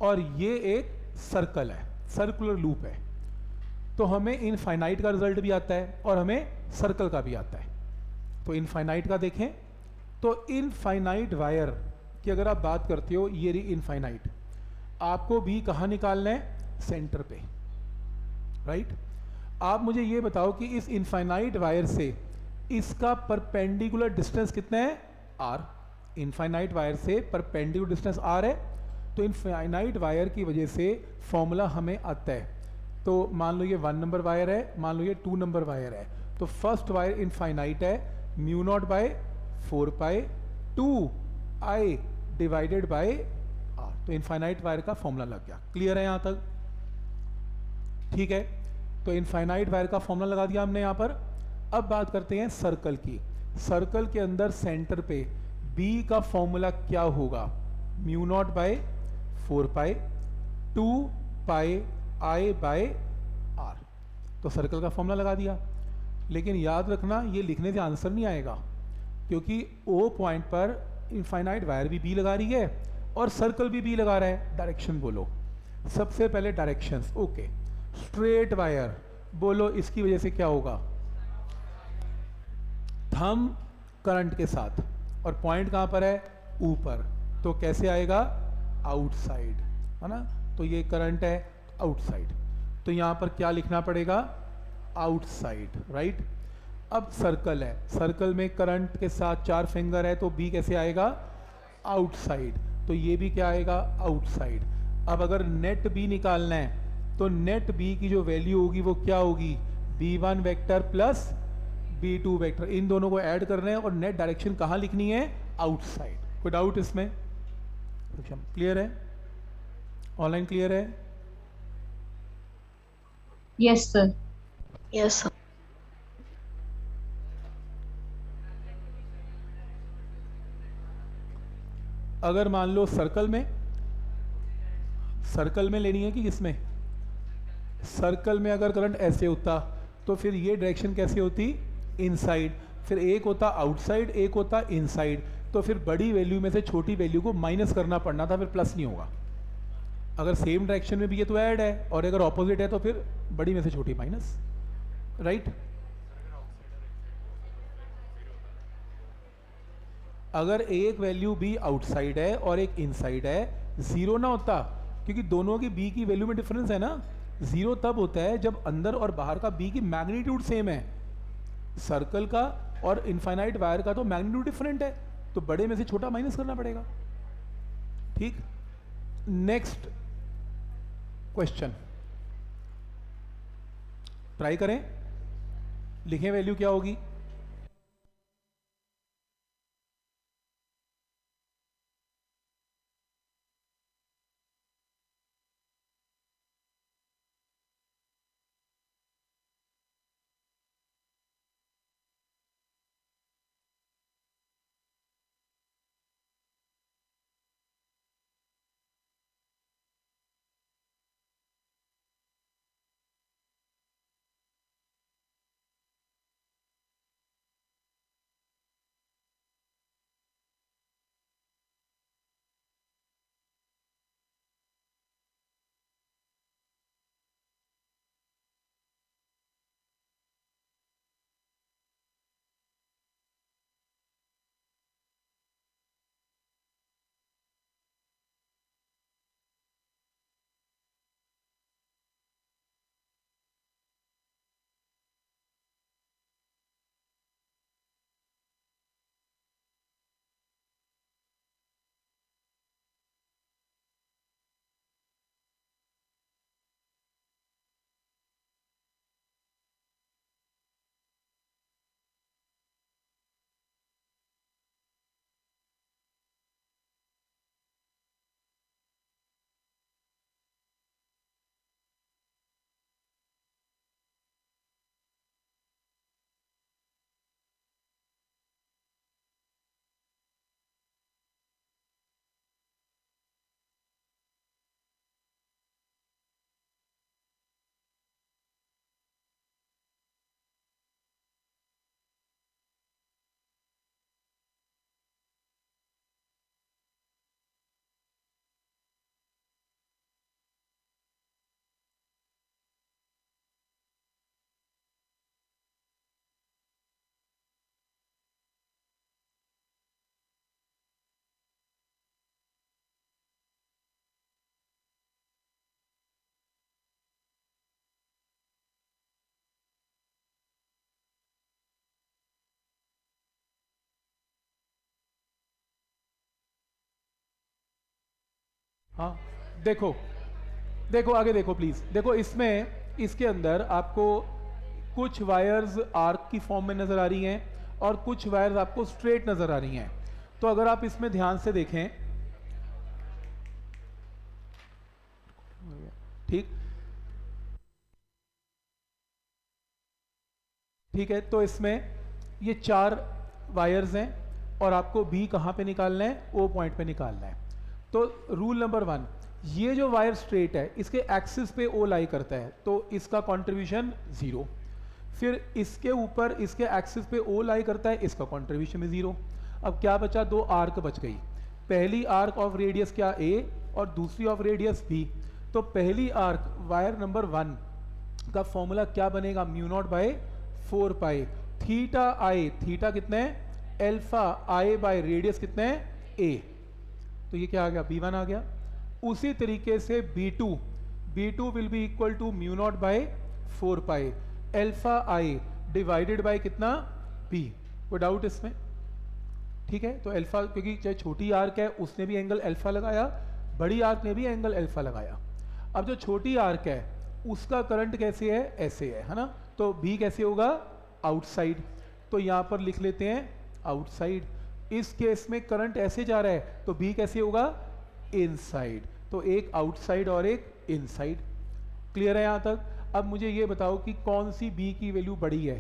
और ये एक सर्कल है सर्कुलर लूप है। तो हमें इनफाइनाइट का रिज़ल्ट भी आता है और हमें सर्कल का भी आता है। तो इनफाइनाइट का देखें तो इनफाइनाइट वायर की अगर आप बात करते हो, ये रही इनफाइनाइट आपको भी कहाँ निकालना है? सेंटर पे। राइट आप मुझे ये बताओ कि इस इनफाइनाइट वायर से इसका परपेंडिकुलर डिस्टेंस कितना है? आर इनफाइनाइट वायर से परपेंडिकुलर डिस्टेंस आर है। तो इनफाइनाइट वायर की वजह से फॉर्मूला हमें आता है। तो मान लो ये वन नंबर वायर है, मान लो ये टू नंबर वायर है। तो फ़र्स्ट वायर इनफाइनाइट है mu naught by four pi two I divided by R तो इनफाइनाइट वायर का फॉर्मूला लग गया। क्लियर है यहाँ तक? ठीक है? तो इनफाइनाइट वायर का फॉर्मूला लगा दिया हमने यहाँ पर। अब बात करते हैं सर्कल की। सर्कल के अंदर सेंटर पे बी का फॉर्मूला क्या होगा? Mu naught by four pi two pi I by R. तो सर्कल का फॉर्मूला लगा दिया। लेकिन याद रखना, ये लिखने से आंसर नहीं आएगा, क्योंकि ओ पॉइंट पर इनफाइनाइट वायर भी बी लगा रही है और सर्कल भी बी लगा रहा है। डायरेक्शन बोलो। सबसे पहले डायरेक्शंस ओके स्ट्रेट वायर बोलो, इसकी वजह से क्या होगा? थम करंट के साथ। और पॉइंट कहाँ पर है? ऊपर। तो कैसे आएगा? आउटसाइड, है ना? तो ये करंट है आउटसाइड। तो यहाँ पर क्या लिखना पड़ेगा? आउटसाइड राइट अब सर्कल है। सर्कल में करंट के साथ चार फिंगर है तो बी कैसे आएगा? आउटसाइड। तो ये भी क्या आएगा? आउटसाइड। अब अगर नेट बी निकालना है तो नेट बी की जो वैल्यू होगी वो क्या होगी? B one vector plus B two vector इन दोनों को ऐड करना है और नेट डायरेक्शन कहाँ लिखनी है? आउटसाइड कोई डाउट इसमें? क्लियर है ऑनलाइन क्लियर है? यस सर यस अगर मान लो सर्कल में सर्कल में लेनी है कि किसमें? सर्कल में अगर करंट ऐसे होता तो फिर ये डायरेक्शन कैसे होती? इनसाइड फिर एक होता आउटसाइड एक होता इनसाइड तो फिर बड़ी वैल्यू में से छोटी वैल्यू को माइनस करना पड़ना था, फिर प्लस नहीं होगा। अगर सेम डायरेक्शन में भी है तो ऐड है, और अगर ऑपोजिट है तो फिर बड़ी में से छोटी माइनस राइट अगर एक वैल्यू बी आउटसाइड है और एक इनसाइड है ज़ीरो ना होता, क्योंकि दोनों की बी की वैल्यू में डिफरेंस है ना। ज़ीरो तब होता है जब अंदर और बाहर का बी की मैग्नीट्यूड सेम है। सर्कल का और इनफाइनाइट वायर का तो मैग्नीट्यूड डिफरेंट है। तो बड़े में से छोटा माइनस करना पड़ेगा। ठीक? नेक्स्ट क्वेश्चन ट्राई करें। लिखें वैल्यू क्या होगी? हाँ देखो देखो, आगे देखो प्लीज़ देखो, इसमें, इसके अंदर आपको कुछ वायर्स आर्क की फॉर्म में नज़र आ रही हैं और कुछ वायर्स आपको स्ट्रेट नज़र आ रही हैं. तो अगर आप इसमें ध्यान से देखें, ठीक? ठीक है तो इसमें ये चार वायर्स हैं और आपको बी कहाँ पे निकालना है? ओ पॉइंट पे निकालना है. तो रूल नंबर वन ये जो वायर स्ट्रेट है, इसके एक्सिस पे ओ लाई करता है तो इसका कंट्रीब्यूशन ज़ीरो फिर इसके ऊपर इसके एक्सिस पे ओ लाई करता है, इसका कंट्रीब्यूशन भी ज़ीरो अब क्या बचा? दो आर्क बच गई. पहली आर्क ऑफ़ रेडियस क्या? ए और दूसरी ऑफ़ रेडियस बी तो पहली आर्क वायर नंबर वन का फॉर्मूला क्या बनेगा? Mu naught by four pi theta I theta कितने एल्फा आई बाय रेडियस कितने ए तो ये क्या आ गया? बी वन आ गया। उसी तरीके से B2 B2 will be equal to mu naught by four pi alpha I divided by कितना? B कोई डाउट इसमें? ठीक है? तो अल्फ़ा क्योंकि चाहे छोटी आर्क है, उसने भी एंगल एल्फा लगाया, बड़ी आर्क ने भी एंगल एल्फा लगाया। अब जो छोटी आर्क है, उसका करंट कैसे है? ऐसे है है ना? तो बी कैसे होगा? आउटसाइड तो यहाँ पर लिख लेते हैं आउटसाइड इस केस में करंट ऐसे जा रहा है तो बी कैसे होगा? इनसाइड तो एक आउटसाइड और एक इनसाइड क्लियर है यहाँ तक? अब मुझे ये बताओ कि कौन सी बी की वैल्यू बड़ी है?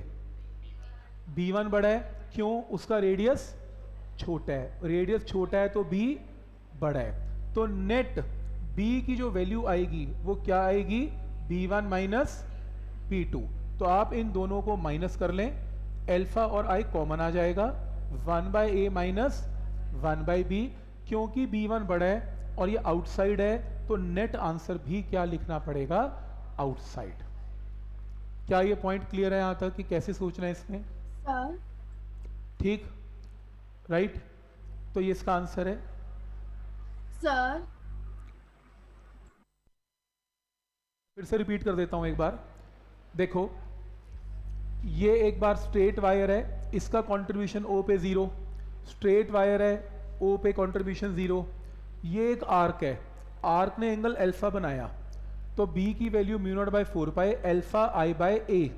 बी वन बड़ा है। क्यों? उसका रेडियस छोटा है। रेडियस छोटा है तो बी बड़ा है। तो नेट बी की जो वैल्यू आएगी, वो क्या आएगी? B one minus B two तो आप इन दोनों को माइनस कर लें। एल्फा और आई कॉमन आ जाएगा। One by A minus one by B क्योंकि बी वन बड़ा है और ये आउटसाइड है तो नेट आंसर भी क्या लिखना पड़ेगा? आउटसाइड। क्या ये पॉइंट क्लियर है यहाँ तक कि कैसे सोचना है इसमें? सर। ठीक। राइट? तो ये इसका आंसर है। सर। फिर से रिपीट कर देता हूँ एक बार। देखो ये एक बार स्ट्रेट वायर है, इसका कंट्रीब्यूशन ओ पे ज़ीरो स्ट्रेट वायर है ओ पे कंट्रीब्यूशन ज़ीरो ये एक आर्क है आर्क ने एंगल एल्फा बनाया तो बी की value mu naught by four pi alpha I by A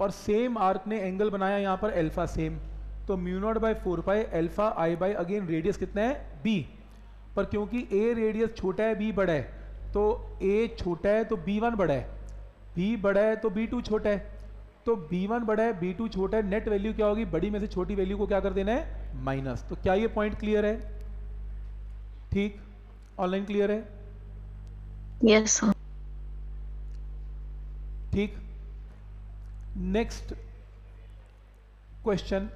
और सेम आर्क ने एंगल बनाया यहाँ पर एल्फा सेम तो mu naught by four pi alpha I by again radius कितना है? बी पर क्योंकि ए रेडियस छोटा है बी बड़ा है तो ए छोटा है तो बी वन बड़ा है। बी बड़ा है तो बी टू छोटा है। तो बी वन बड़ा है बी टू छोटा है नेट वैल्यू क्या होगी? बड़ी में से छोटी वैल्यू को क्या कर देना है? माइनस तो क्या ये पॉइंट क्लियर है? ठीक? ऑनलाइन क्लियर है? यस ठीक? नेक्स्ट क्वेश्चन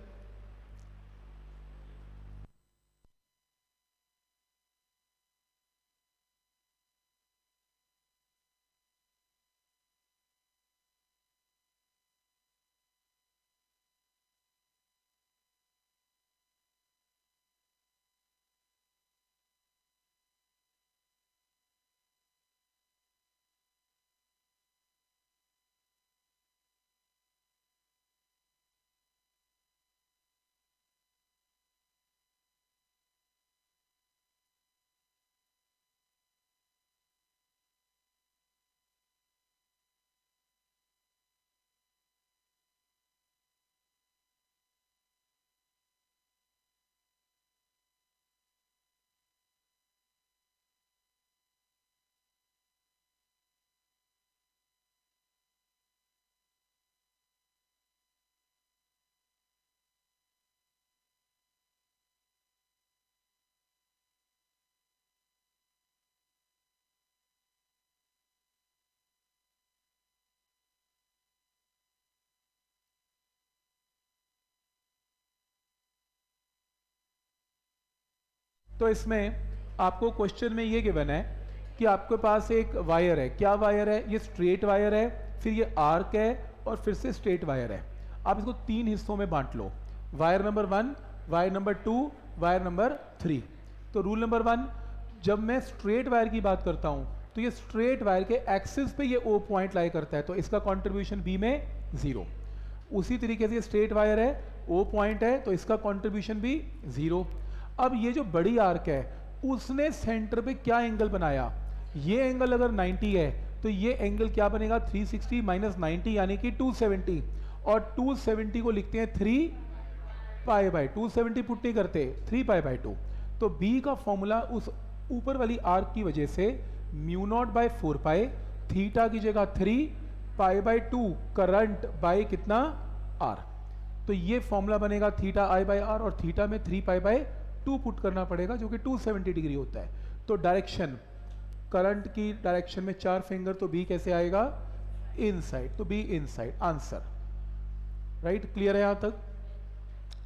तो इसमें आपको क्वेश्चन में ये गिवन है कि आपके पास एक वायर है। क्या वायर है? ये स्ट्रेट वायर है, फिर ये आर्क है और फिर से स्ट्रेट वायर है। आप इसको तीन हिस्सों में बांट लो। Wire number one wire number two wire number three तो रूल नंबर वन जब मैं स्ट्रेट वायर की बात करता हूँ तो ये स्ट्रेट वायर के एक्सिस पे ये ओ पॉइंट लाई करता है तो इसका कंट्रीब्यूशन बी में ज़ीरो उसी तरीके से ये स्ट्रेट वायर है ओ पॉइंट है तो इसका कंट्रीब्यूशन भी ज़ीरो अब ये जो बड़ी आर्क है, उसने सेंटर पे क्या एंगल बनाया? ये एंगल अगर 90 है तो ये एंगल क्या बनेगा? 360 सिक्सटी माइनस नाइनटी यानी कि 270 और 270 को लिखते हैं 3 पाई बाई 270 पुट नहीं करते 3 पाई बाई टू तो बी का फॉर्मूला उस ऊपर वाली आर्क की वजह से mu naught by four pi theta की जगह three pi by two current by कितना? आर तो ये फॉर्मूला बनेगा थीटा आई बाई आर और थीटा में three pi by two put करना पड़ेगा जो कि 270 डिग्री होता है। तो डायरेक्शन, करंट की डायरेक्शन में चार फिंगर तो बी कैसे आएगा? इनसाइड तो B inside answer right clear है यहाँ तक?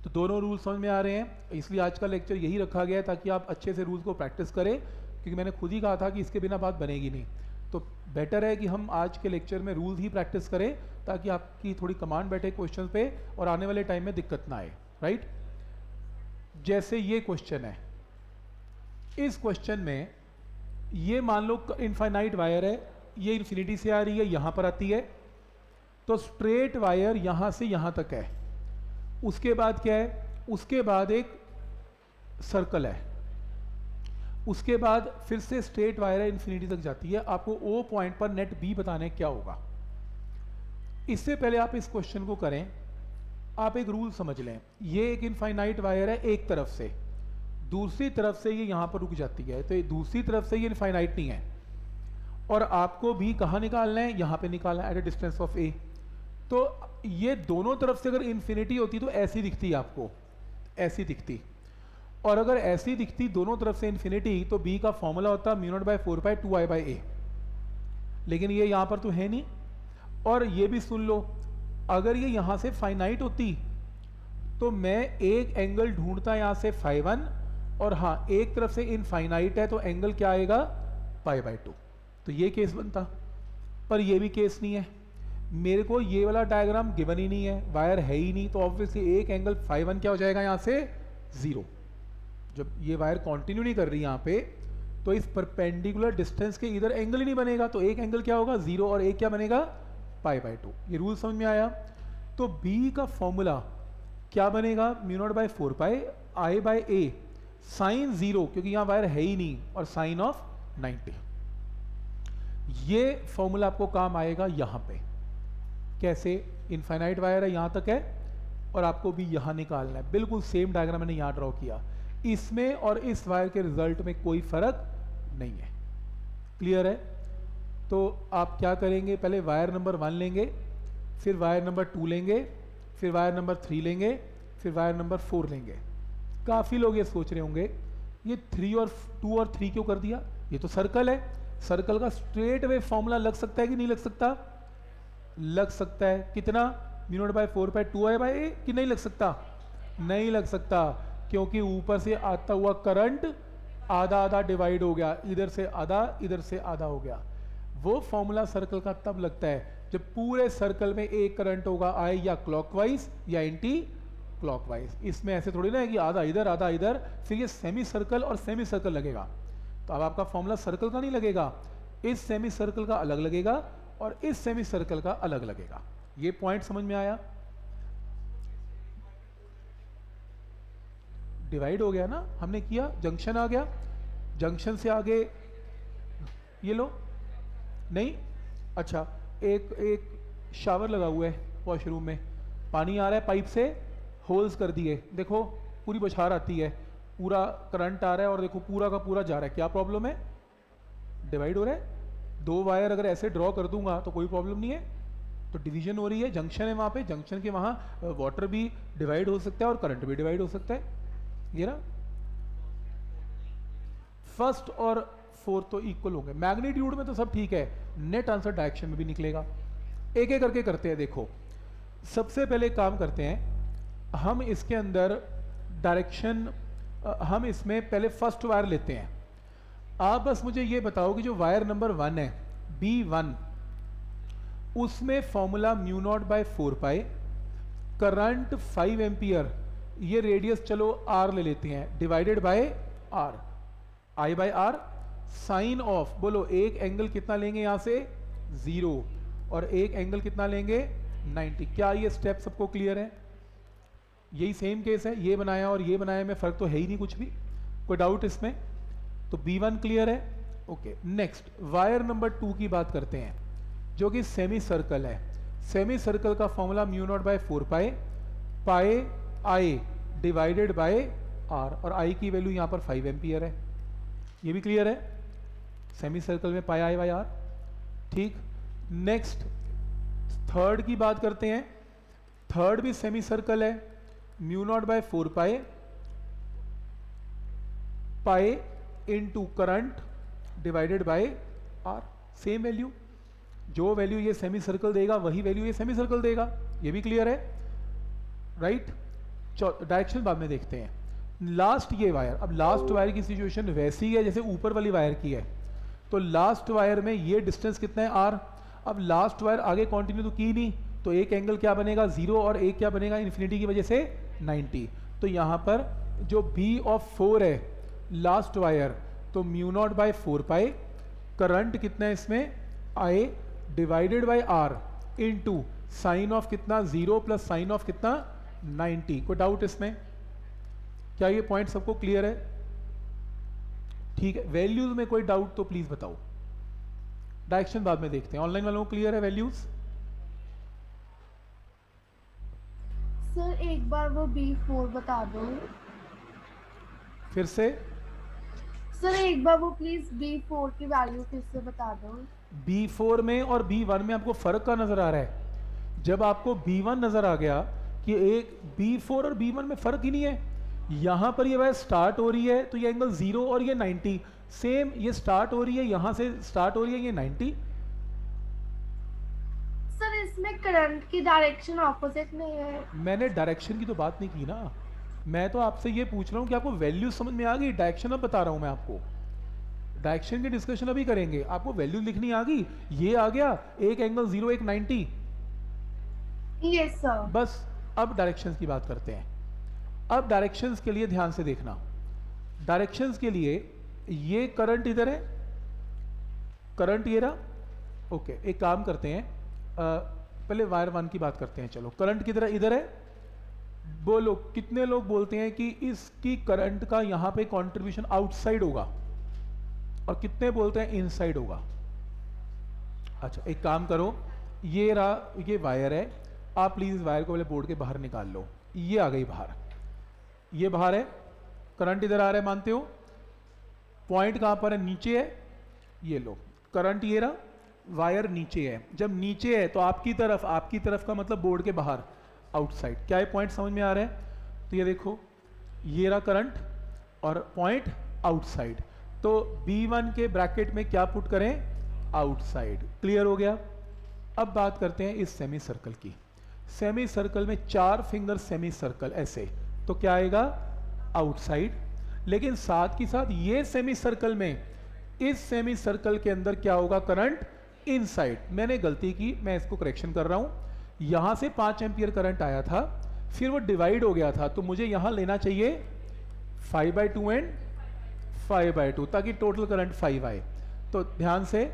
तो दोनों रूल समझ में आ रहे हैं। इसलिए आज का लेक्चर यही रखा गया है ताकि आप अच्छे से रूल्स को प्रैक्टिस करें, क्योंकि मैंने खुद ही कहा था कि इसके बिना बात बनेगी नहीं। तो बेटर है कि हम आज के लेक्चर में रूल्स ही प्रैक्टिस करें ताकि आपकी थोड़ी कमांड बैठे क्वेश्चन पे और आने वाले टाइम में दिक्कत ना आए। राइट जैसे ये क्वेश्चन है। इस क्वेश्चन में ये मान लो इनफाइनाइट वायर है, ये इन्फिनिटी से आ रही है, यहाँ पर आती है। तो स्ट्रेट वायर यहाँ से यहाँ तक है। उसके बाद क्या है? उसके बाद एक सर्कल है। उसके बाद फिर से स्ट्रेट वायर है इन्फिनिटी तक जाती है। आपको ओ पॉइंट पर नेट बी बताने क्या होगा। इससे पहले आप इस क्वेश्चन को करें। आप एक रूल समझ लें। ये एक इनफाइनाइट वायर है एक तरफ़ से। दूसरी तरफ़ से ये यहाँ पर रुक जाती है। तो दूसरी तरफ़ से ये इनफाइनाइट नहीं है। और आपको भी कहाँ निकालना है? यहाँ पे निकालना है at a distance of a तो ये दोनों तरफ़ से अगर इन्फिनिटी होती तो ऐसी दिखती आपको। ऐसी दिखती। और अगर ऐसी दिखती दोनों तरफ़ से इन्फिनिटी तो बी का फॉर्मूला होता mu naught by four by two I by a लेकिन ये यहाँ पर तो है नहीं। और ये भी सुन लो अगर ये यहाँ से फाइनाइट होती तो मैं एक एंगल ढूंढता यहाँ से फाइव वन और हाँ एक तरफ़ से इनफाइनाइट है तो एंगल क्या आएगा? पाई बाई टू तो ये केस बनता। पर ये भी केस नहीं है। मेरे को ये वाला डायग्राम गिवन ही नहीं है। वायर है ही नहीं तो ऑब्वियसली एक एंगल फाइव वन क्या हो जाएगा यहाँ से? ज़ीरो जब ये वायर कंटिन्यू नहीं कर रही यहाँ पे तो इस परपेंडिकुलर डिस्टेंस के इधर एंगल ही नहीं बनेगा तो एक एंगल क्या होगा? ज़ीरो और एक क्या बनेगा? Pi by two. ये रूल समझ में आया? तो बी का फॉर्मूला क्या बनेगा? Mu naught by four pi I by a sine zero, क्योंकि यहाँ वायर है ही नहीं, और साइन ऑफ़ 90 ये फॉर्मूला आपको काम आएगा यहाँ पे। कैसे? इनफाइनाइट वायर है, यहाँ तक है, और आपको भी यहाँ निकालना है। बिल्कुल सेम डायग्राम मैंने यहाँ ड्रॉ किया। इसमें और इस वायर के रिज़ल्ट में कोई फ़र्क नहीं है। क्लियर है? तो आप क्या करेंगे? पहले वायर नंबर वन लेंगे, फिर वायर नंबर टू लेंगे, फिर वायर नंबर थ्री लेंगे, फिर वायर नंबर फोर लेंगे। काफ़ी लोग ये सोच रहे होंगे, ये थ्री और टू और थ्री क्यों कर दिया? ये तो सर्कल है। सर्कल का स्ट्रेट वे फॉर्मूला लग सकता है कि नहीं लग सकता? लग सकता है। कितना? Mu naught by four by two I by a कि नहीं लग सकता? नहीं लग सकता, क्योंकि ऊपर से आता हुआ करंट आधा आधा डिवाइड हो गया। इधर से आधा, इधर से आधा हो गया। वो फॉर्मूला सर्कल का तब लगता है जब पूरे सर्कल में एक करंट होगा आई या क्लॉकवाइज या एंटी क्लॉकवाइज इसमें ऐसे थोड़ी ना है कि आधा इधर आधा इधर, फिर ये सेमी सर्कल और सेमी सर्कल लगेगा। तो अब आपका फॉर्मूला सर्कल का नहीं लगेगा, इस सेमी सर्कल का अलग लगेगा और इस सेमी सर्कल का अलग लगेगा। ये पॉइंट समझ में आया? डिवाइड हो गया ना? हमने किया जंक्शन आ गया। जंक्शन से आगे, ये लो। नहीं? अच्छा एक एक शावर लगा हुआ है वॉशरूम में। पानी आ रहा है पाइप से होल्स कर दिए। देखो, पूरी बछार आती है। पूरा करंट आ रहा है और देखो, पूरा का पूरा जा रहा है। क्या प्रॉब्लम है? डिवाइड हो रहा है। दो वायर अगर ऐसे ड्रॉ कर दूँगा तो कोई प्रॉब्लम नहीं है। तो डिवीज़न हो रही है। जंक्शन है वहाँ पे। जंक्शन के वहाँ वाटर भी डिवाइड हो सकता है और करंट भी डिवाइड हो सकता है। ये ना? फ़र्स्ट और फोर्थ तो इक्वल होंगे। मैग्नीट्यूड में तो सब ठीक है। नेट आंसर डायरेक्शन में भी निकलेगा। एक एक करके करते हैं, देखो। सबसे पहले काम करते हैं। हम इसके अंदर डायरेक्शन हम इसमें पहले फ़र्स्ट वायर लेते हैं। आप बस मुझे ये बताओ कि जो वायर नंबर वन है बी वन उसमें formula mu naught by four pi current five ampere ये रेडियस चलो आर ले लेते हैं divided by R I by R sine of, बोलो, एक एंगल कितना लेंगे यहाँ से? ज़ीरो और एक एंगल कितना लेंगे? 90 क्या ये स्टेप सबको क्लियर है? यही सेम केस है, ये बनाया और ये बनाया में फ़र्क तो है ही नहीं कुछ भी। कोई डाउट इसमें? तो बी वन क्लियर है। Okay next wire number two की बात करते हैं, जो कि सेमी सर्कल है। सेमी सर्कल का formula mu naught by four pi pi I divided by R और आई की वैल्यू यहाँ पर फाइव एम्पियर है। ये भी क्लियर है? सेमी सर्कल में पाए आई बाय आर ठीक नेक्स्ट थर्ड की बात करते हैं। थर्ड भी सेमी सर्कल है। Mu naught by four pi. Pi into current divided by R same value जो वैल्यू ये सेमी सर्कल देगा, वही वैल्यू ये सेमी सर्कल देगा। ये भी क्लियर है? राइट डायरेक्शन बाद में देखते हैं। लास्ट ये वायर अब लास्ट वायर की सिचुएशन वैसी है जैसे ऊपर वाली वायर की है। तो लास्ट वायर में ये डिस्टेंस कितना है आर अब लास्ट वायर आगे कंटिन्यू तो की नहीं तो एक एंगल क्या बनेगा? ज़ीरो और एक क्या बनेगा? इन्फिनिटी की वजह से 90 तो यहाँ पर जो बी ऑफ़ फोर है लास्ट वायर तो mu naught by four pi current कितना है इसमें? I divided by R into sine of कितना? ज़ीरो प्लस साइन ऑफ़ कितना? 90 कोई डाउट इसमें. क्या ये पॉइंट सबको क्लियर है? ठीक है वैल्यूज़ में कोई डाउट तो प्लीज़ बताओ। डायरेक्शन बाद में देखते हैं। ऑनलाइन वालों को क्लियर है वैल्यूज़ सर एक बार वो बी फोर बता दो। फिर से? सर एक बार वो प्लीज़ बी फोर की वैल्यू फिर से बता दो। बी फोर में और बी वन में आपको फ़र्क का नज़र आ रहा है? जब आपको बी वन नज़र आ गया कि एक बी फोर और बी वन में फ़र्क ही नहीं है। यहाँ पर ये वह स्टार्ट हो रही है तो ये एंगल ज़ीरो और ये नाइनटी सेम ये स्टार्ट हो रही है यहाँ से स्टार्ट हो रही है ये नाइनटी सर इसमें करंट की डायरेक्शन ऑपोजिट नहीं है। मैंने डायरेक्शन की तो बात नहीं की ना। मैं तो आपसे ये पूछ रहा हूँ कि आपको वैल्यू समझ में आ गई? डायरेक्शन अब बता रहा हूँ मैं आपको। डायरेक्शन की डिस्कशन अभी करेंगे। आपको वैल्यू लिखनी आ गई? ये आ गया एक एंगल ज़ीरो एक नाइनटी यस सर बस अब डायरेक्शंस की बात करते हैं। अब डायरेक्शंस के लिए ध्यान से देखना। डायरेक्शंस के लिए ये करंट इधर है करंट ये रहा। ओके एक काम करते हैं। अ, पहले वायर वन की बात करते हैं चलो। करंट किधर इधर है। बोलो कितने लोग बोलते हैं कि इसकी करंट का यहाँ पे कंट्रीब्यूशन आउटसाइड होगा? और कितने बोलते हैं इनसाइड होगा? अच्छा एक काम करो। ये रहा ये वायर है। आप प्लीज़ वायर को पहले बोर्ड के बाहर निकाल लो। ये आ गई बाहर। ये बाहर है करंट इधर आ रहा है, मानते हो? पॉइंट कहाँ पर है? नीचे है। ये लो करंट ये रहा वायर नीचे है। जब नीचे है तो आपकी तरफ़ आपकी तरफ़ का मतलब बोर्ड के बाहर आउटसाइड क्या ये पॉइंट समझ में आ रहा है? तो ये देखो, ये रहा करंट और पॉइंट आउटसाइड तो B1 के ब्रैकेट में क्या पुट करें? आउटसाइड क्लियर हो गया? अब बात करते हैं इस सेमी सर्कल की। सेमी सर्कल में चार फिंगर सेमी सर्कल ऐसे। तो क्या आएगा? आउटसाइड लेकिन साथ ही साथ ये सेमी सर्कल में, इस सेमी सर्कल के अंदर क्या होगा? करंट इनसाइड मैंने गलती की, मैं इसको करेक्शन कर रहा हूँ। यहाँ से पाँच एम्पियर करंट आया था, फिर वो डिवाइड हो गया था तो मुझे यहाँ लेना चाहिए five by two and five by two ताकि टोटल करंट फाइव आए। तो ध्यान से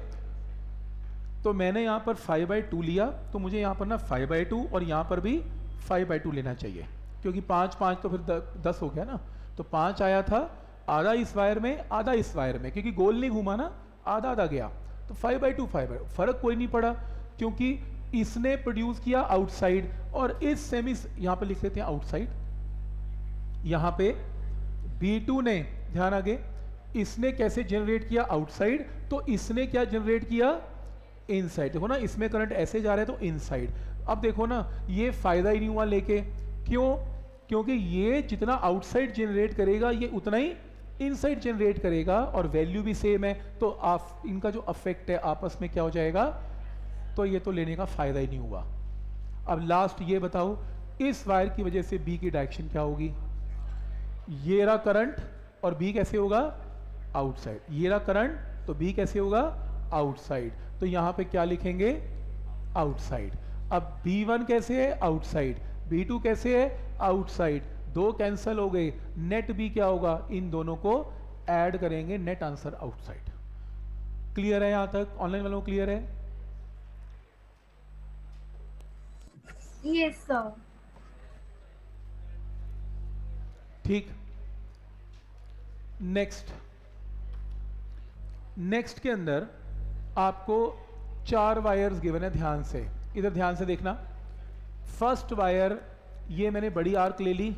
तो मैंने यहाँ पर फाइव बाई टू लिया तो मुझे यहाँ पर ना फाइव बाई टू और यहाँ पर भी फाइव बाई टू लेना चाहिए। क्योंकि पाँच पाँच तो फिर द, दस हो गया ना। तो पाँच आया था आधा इस वायर में आधा इस वायर में क्योंकि गोल नहीं घूमा ना आधा आधा गया। तो five by two five by फ़र्क कोई नहीं पड़ा क्योंकि इसने प्रोड्यूस किया आउटसाइड और इस सेमी यहाँ पे लिख लेते हैं आउटसाइड यहाँ पे B2 ने ध्यान आगे इसने कैसे जनरेट किया आउटसाइड तो इसने क्या जनरेट किया? इनसाइड देखो ना इसमें करंट ऐसे जा रहा है तो इनसाइड अब देखो ना ये फ़ायदा ही नहीं हुआ लेके। क्यों? क्योंकि ये जितना आउटसाइड जनरेट करेगा, ये उतना ही इनसाइड जनरेट करेगा और वैल्यू भी सेम है। तो आप, इनका जो अफेक्ट है आपस में क्या हो जाएगा? तो ये तो लेने का फ़ायदा ही नहीं हुआ अब लास्ट ये बताओ, इस वायर की वजह से बी की डायरेक्शन क्या होगी? ये रहा करंट और बी कैसे होगा? आउटसाइड ये रहा करंट तो बी कैसे होगा? आउटसाइड तो यहाँ पे क्या लिखेंगे? आउटसाइड अब बी वन कैसे है? आउटसाइड B2 कैसे है? आउटसाइड दो कैंसल हो गए. नेट बी क्या होगा? इन दोनों को ऐड करेंगे नेट आंसर आउटसाइड क्लियर है यहाँ तक? ऑनलाइन वालों क्लियर है? Yes, sir. ठीक. नेक्स्ट नेक्स्ट के अंदर आपको चार वायर्स गिवन है ध्यान से. इधर ध्यान से देखना. फ़र्स्ट वायर ये मैंने बड़ी आर्क ले ली।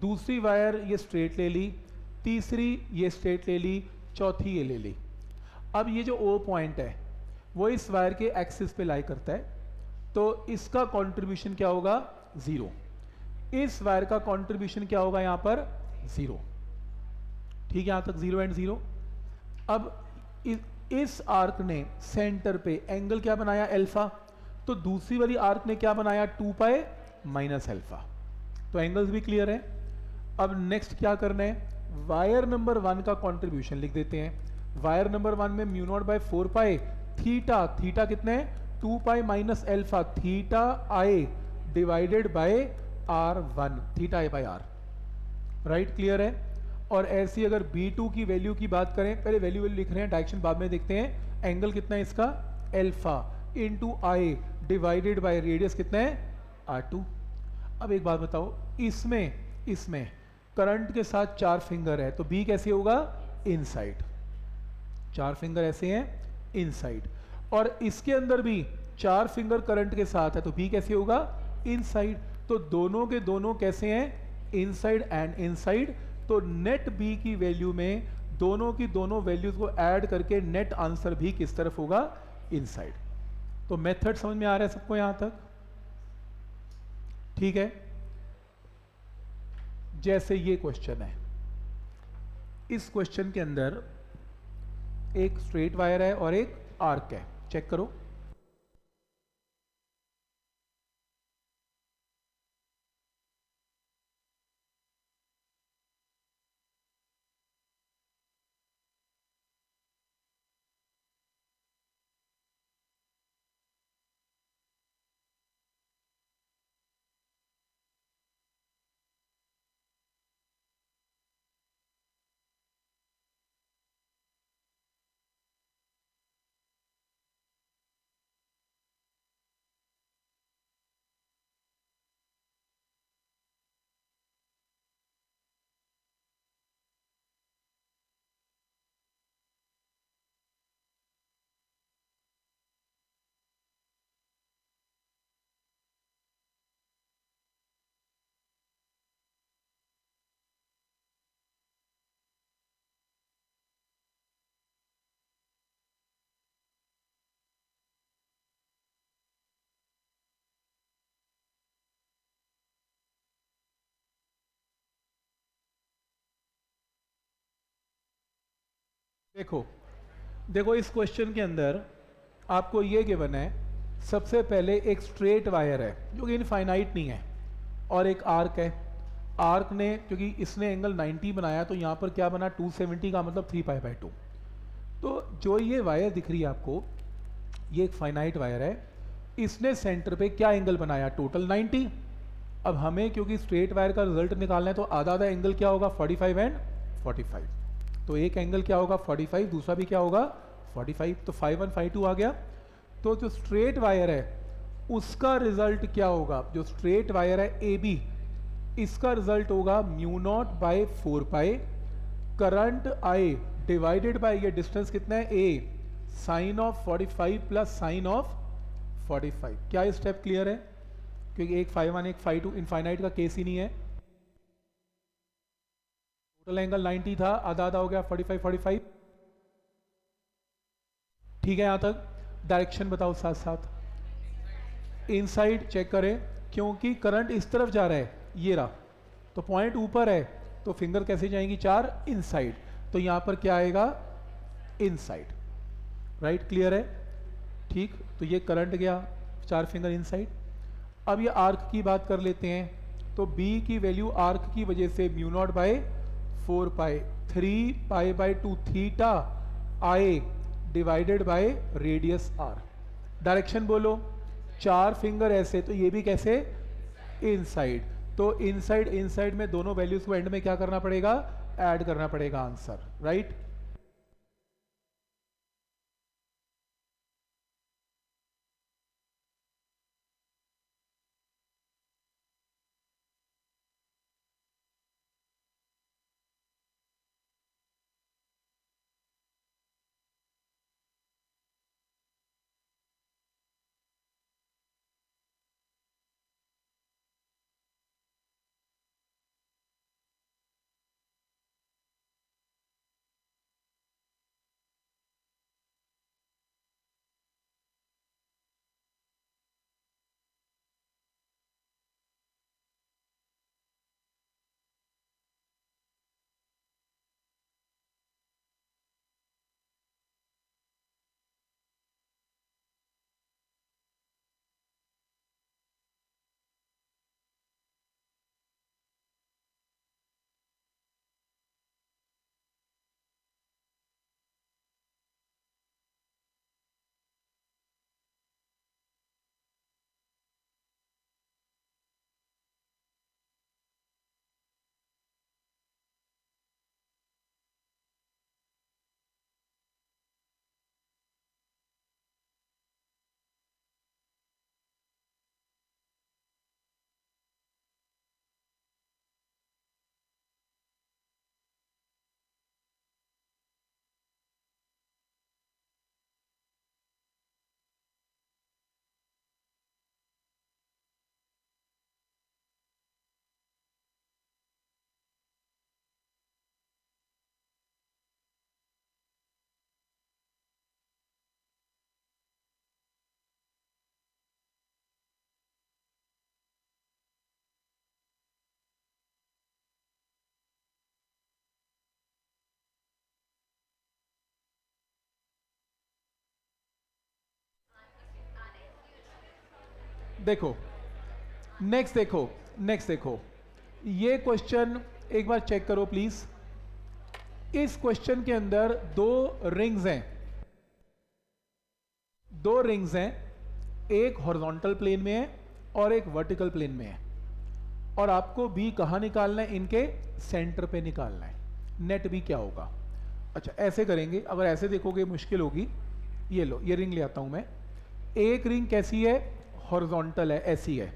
दूसरी वायर ये स्ट्रेट ले ली। तीसरी ये स्ट्रेट ले ली। चौथी ये ले ली। अब ये जो ओ पॉइंट है वो इस वायर के एक्सिस पे लाई करता है। तो इसका कंट्रीब्यूशन क्या होगा? ज़ीरो इस वायर का कंट्रीब्यूशन क्या होगा यहाँ पर? ज़ीरो ठीक है यहाँ तक ज़ीरो एंड ज़ीरो अब इस, आर्क ने सेंटर पे एंगल क्या बनाया? अल्फ़ा तो दूसरी वाली आर्क ने क्या बनाया? टू पाए माइनस एल्फा तो एंगल्स भी क्लियर है। अब नेक्स्ट क्या करना है? वायर नंबर वन का कंट्रीब्यूशन लिख देते हैं। वायर नंबर वन में mu naught by four pi theta theta कितने two pi minus alpha theta I divided by R one theta I by R right clear है? और ऐसी अगर बी टू की वैल्यू की बात करें, पहले वैल्यू वैल्यू लिख रहे हैं डायरेक्शन बाद में देखते हैं। एंगल कितना है इसका? Alpha into I divided by radius कितना है? आर टू अब एक बात बताओ, इसमें इसमें करंट के साथ चार फिंगर है तो बी कैसे होगा? इनसाइड चार फिंगर ऐसे हैं इनसाइड और इसके अंदर भी चार फिंगर करंट के साथ है तो बी कैसे होगा? इनसाइड तो दोनों के दोनों कैसे हैं? इनसाइड एंड इनसाइड तो नेट बी की वैल्यू में दोनों की दोनों वैल्यूज़ को ऐड करके नेट आंसर भी किस तरफ़ होगा? इनसाइड तो मेथड समझ में आ रहा है सबको यहाँ तक? ठीक है? जैसे ये क्वेश्चन है। इस क्वेश्चन के अंदर एक स्ट्रेट वायर है और एक आर्क है। चेक करो। देखो देखो इस क्वेश्चन के अंदर आपको ये गिवन है, सबसे पहले एक स्ट्रेट वायर है, जो कि इनफाइनाइट नहीं है, और एक आर्क है। आर्क ने, क्योंकि इसने एंगल 90 बनाया तो यहाँ पर क्या बना? 270 का मतलब 3 पाई बाई टू तो जो ये वायर दिख रही है आपको, ये एक फाइनाइट वायर है। इसने सेंटर पे क्या एंगल बनाया? टोटल 90 अब हमें, क्योंकि स्ट्रेट वायर का रिज़ल्ट निकालना है तो आधा आधा एंगल क्या होगा? 45 एंड 45 तो एक एंगल क्या होगा? 45 दूसरा भी क्या होगा? 45 तो 5 वन फाइव टू आ गया। तो जो स्ट्रेट वायर है, उसका रिज़ल्ट क्या होगा? जो स्ट्रेट वायर है ए बी इसका रिज़ल्ट होगा mu naught by four pi current I divided by ये डिस्टेंस कितना है? A sine of 45 plus sine of 45 क्या स्टेप क्लियर है? क्योंकि एक फाइव वन एक फाइव टू इनफाइनाइट का केस ही नहीं है। टोटल एंगल 90 था आधा आधा हो गया 45 45 ठीक है यहाँ तक? डायरेक्शन बताओ साथ साथ इनसाइड चेक करें, क्योंकि करंट इस तरफ़ जा रहा है, ये रहा। तो पॉइंट ऊपर है तो फिंगर कैसे जाएँगी? चार इनसाइड तो यहाँ पर क्या आएगा? इनसाइड राइट क्लियर है? ठीक तो ये करंट गया, चार फिंगर इनसाइड अब ये आर्क की बात कर लेते हैं। तो बी की वैल्यू आर्क की वजह से mu naught by four pi three pi by two theta I divided by radius R. Direction बोलो। चार फिंगर ऐसे तो ये भी कैसे? इनसाइड। तो इनसाइड इनसाइड में दोनों वैल्यूज़ को एंड में क्या करना पड़ेगा? ऐड करना पड़ेगा आंसर, राइट? देखो नेक्स्ट देखो नेक्स्ट देखो। ये क्वेश्चन एक बार चेक करो प्लीज़ इस क्वेश्चन के अंदर दो रिंग्स हैं। दो रिंग्स हैं, एक हॉरिजॉन्टल प्लेन में है और एक वर्टिकल प्लेन में है। और आपको बी कहाँ निकालना है? इनके सेंटर पे निकालना है। नेट बी क्या होगा? अच्छा ऐसे करेंगे। अगर ऐसे देखोगे, मुश्किल होगी। ये लो, ये रिंग ले आता हूँ मैं। एक रिंग कैसी है? हॉरिजॉन्टल है, ऐसी है।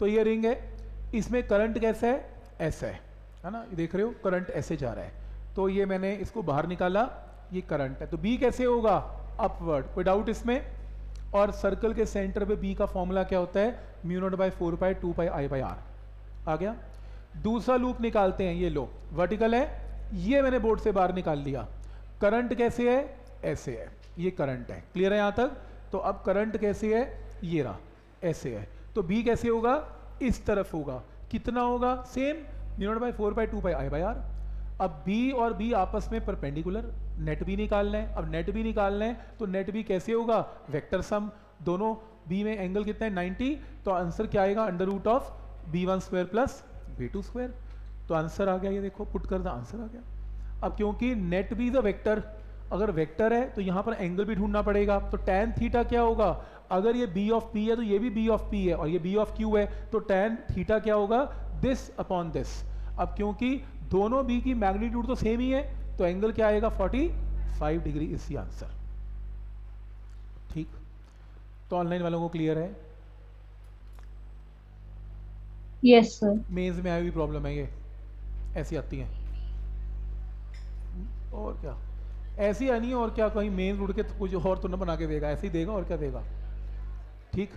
तो ये रिंग है। इसमें करंट कैसा है? ऐसा है। है ना? ये देख रहे हो? करंट ऐसे जा रहा है। तो ये मैंने इसको बाहर निकाला, ये करंट है। तो बी कैसे होगा? अपवर्ड कोई डाउट इसमें? और सर्कल के सेंटर पे बी का फॉर्मूला क्या होता है? Mu naught by four by two by I by R आ गया? दूसरा लूप निकालते हैं, ये लो। वर्टिकल है। ये मैंने बोर्ड से बाहर निकाल लिया। करंट कैसे है? ऐसे है। ये करंट है। क्लियर है यहाँ तक? तो अब करंट कैसे है? ये रहा। ऐसे है। तो बी कैसे होगा? इस तरफ़ होगा। कितना होगा? Same mu naught by four by two by I by R अब बी और बी आपस में परपेंडिकुलर नेट भी निकालना है। अब नेट भी निकालना है तो नेट भी कैसे होगा? वेक्टर सम दोनों बी में एंगल कितना है? 90 तो आंसर क्या आएगा? Under root of B one square plus B two square तो आंसर आ गया ये देखो पुट कर द आंसर आ गया। अब क्योंकि नेट भी द वेक्टर अगर वेक्टर है तो यहाँ पर एंगल भी ढूंढना पड़ेगा। तो tan थीटा क्या होगा? अगर ये बी ऑफ़ पी है तो ये भी b ऑफ़ p है और ये b ऑफ़ q है तो tan थीटा क्या होगा? दिस अपॉन दिस अब क्योंकि दोनों b की मैग्नीट्यूड तो सेम ही है तो एंगल क्या आएगा? 45 डिग्री इस आंसर ठीक? तो ऑनलाइन वालों को क्लियर है? यस सर मेंस में आई हुई प्रॉब्लम है ये. ऐसी आती हैं. और क्या? ऐसी आनी है और क्या? कहीं मेन उड़ के तो कुछ और तो ना बना के देगा. ऐसे ही देगा और क्या देगा? ठीक?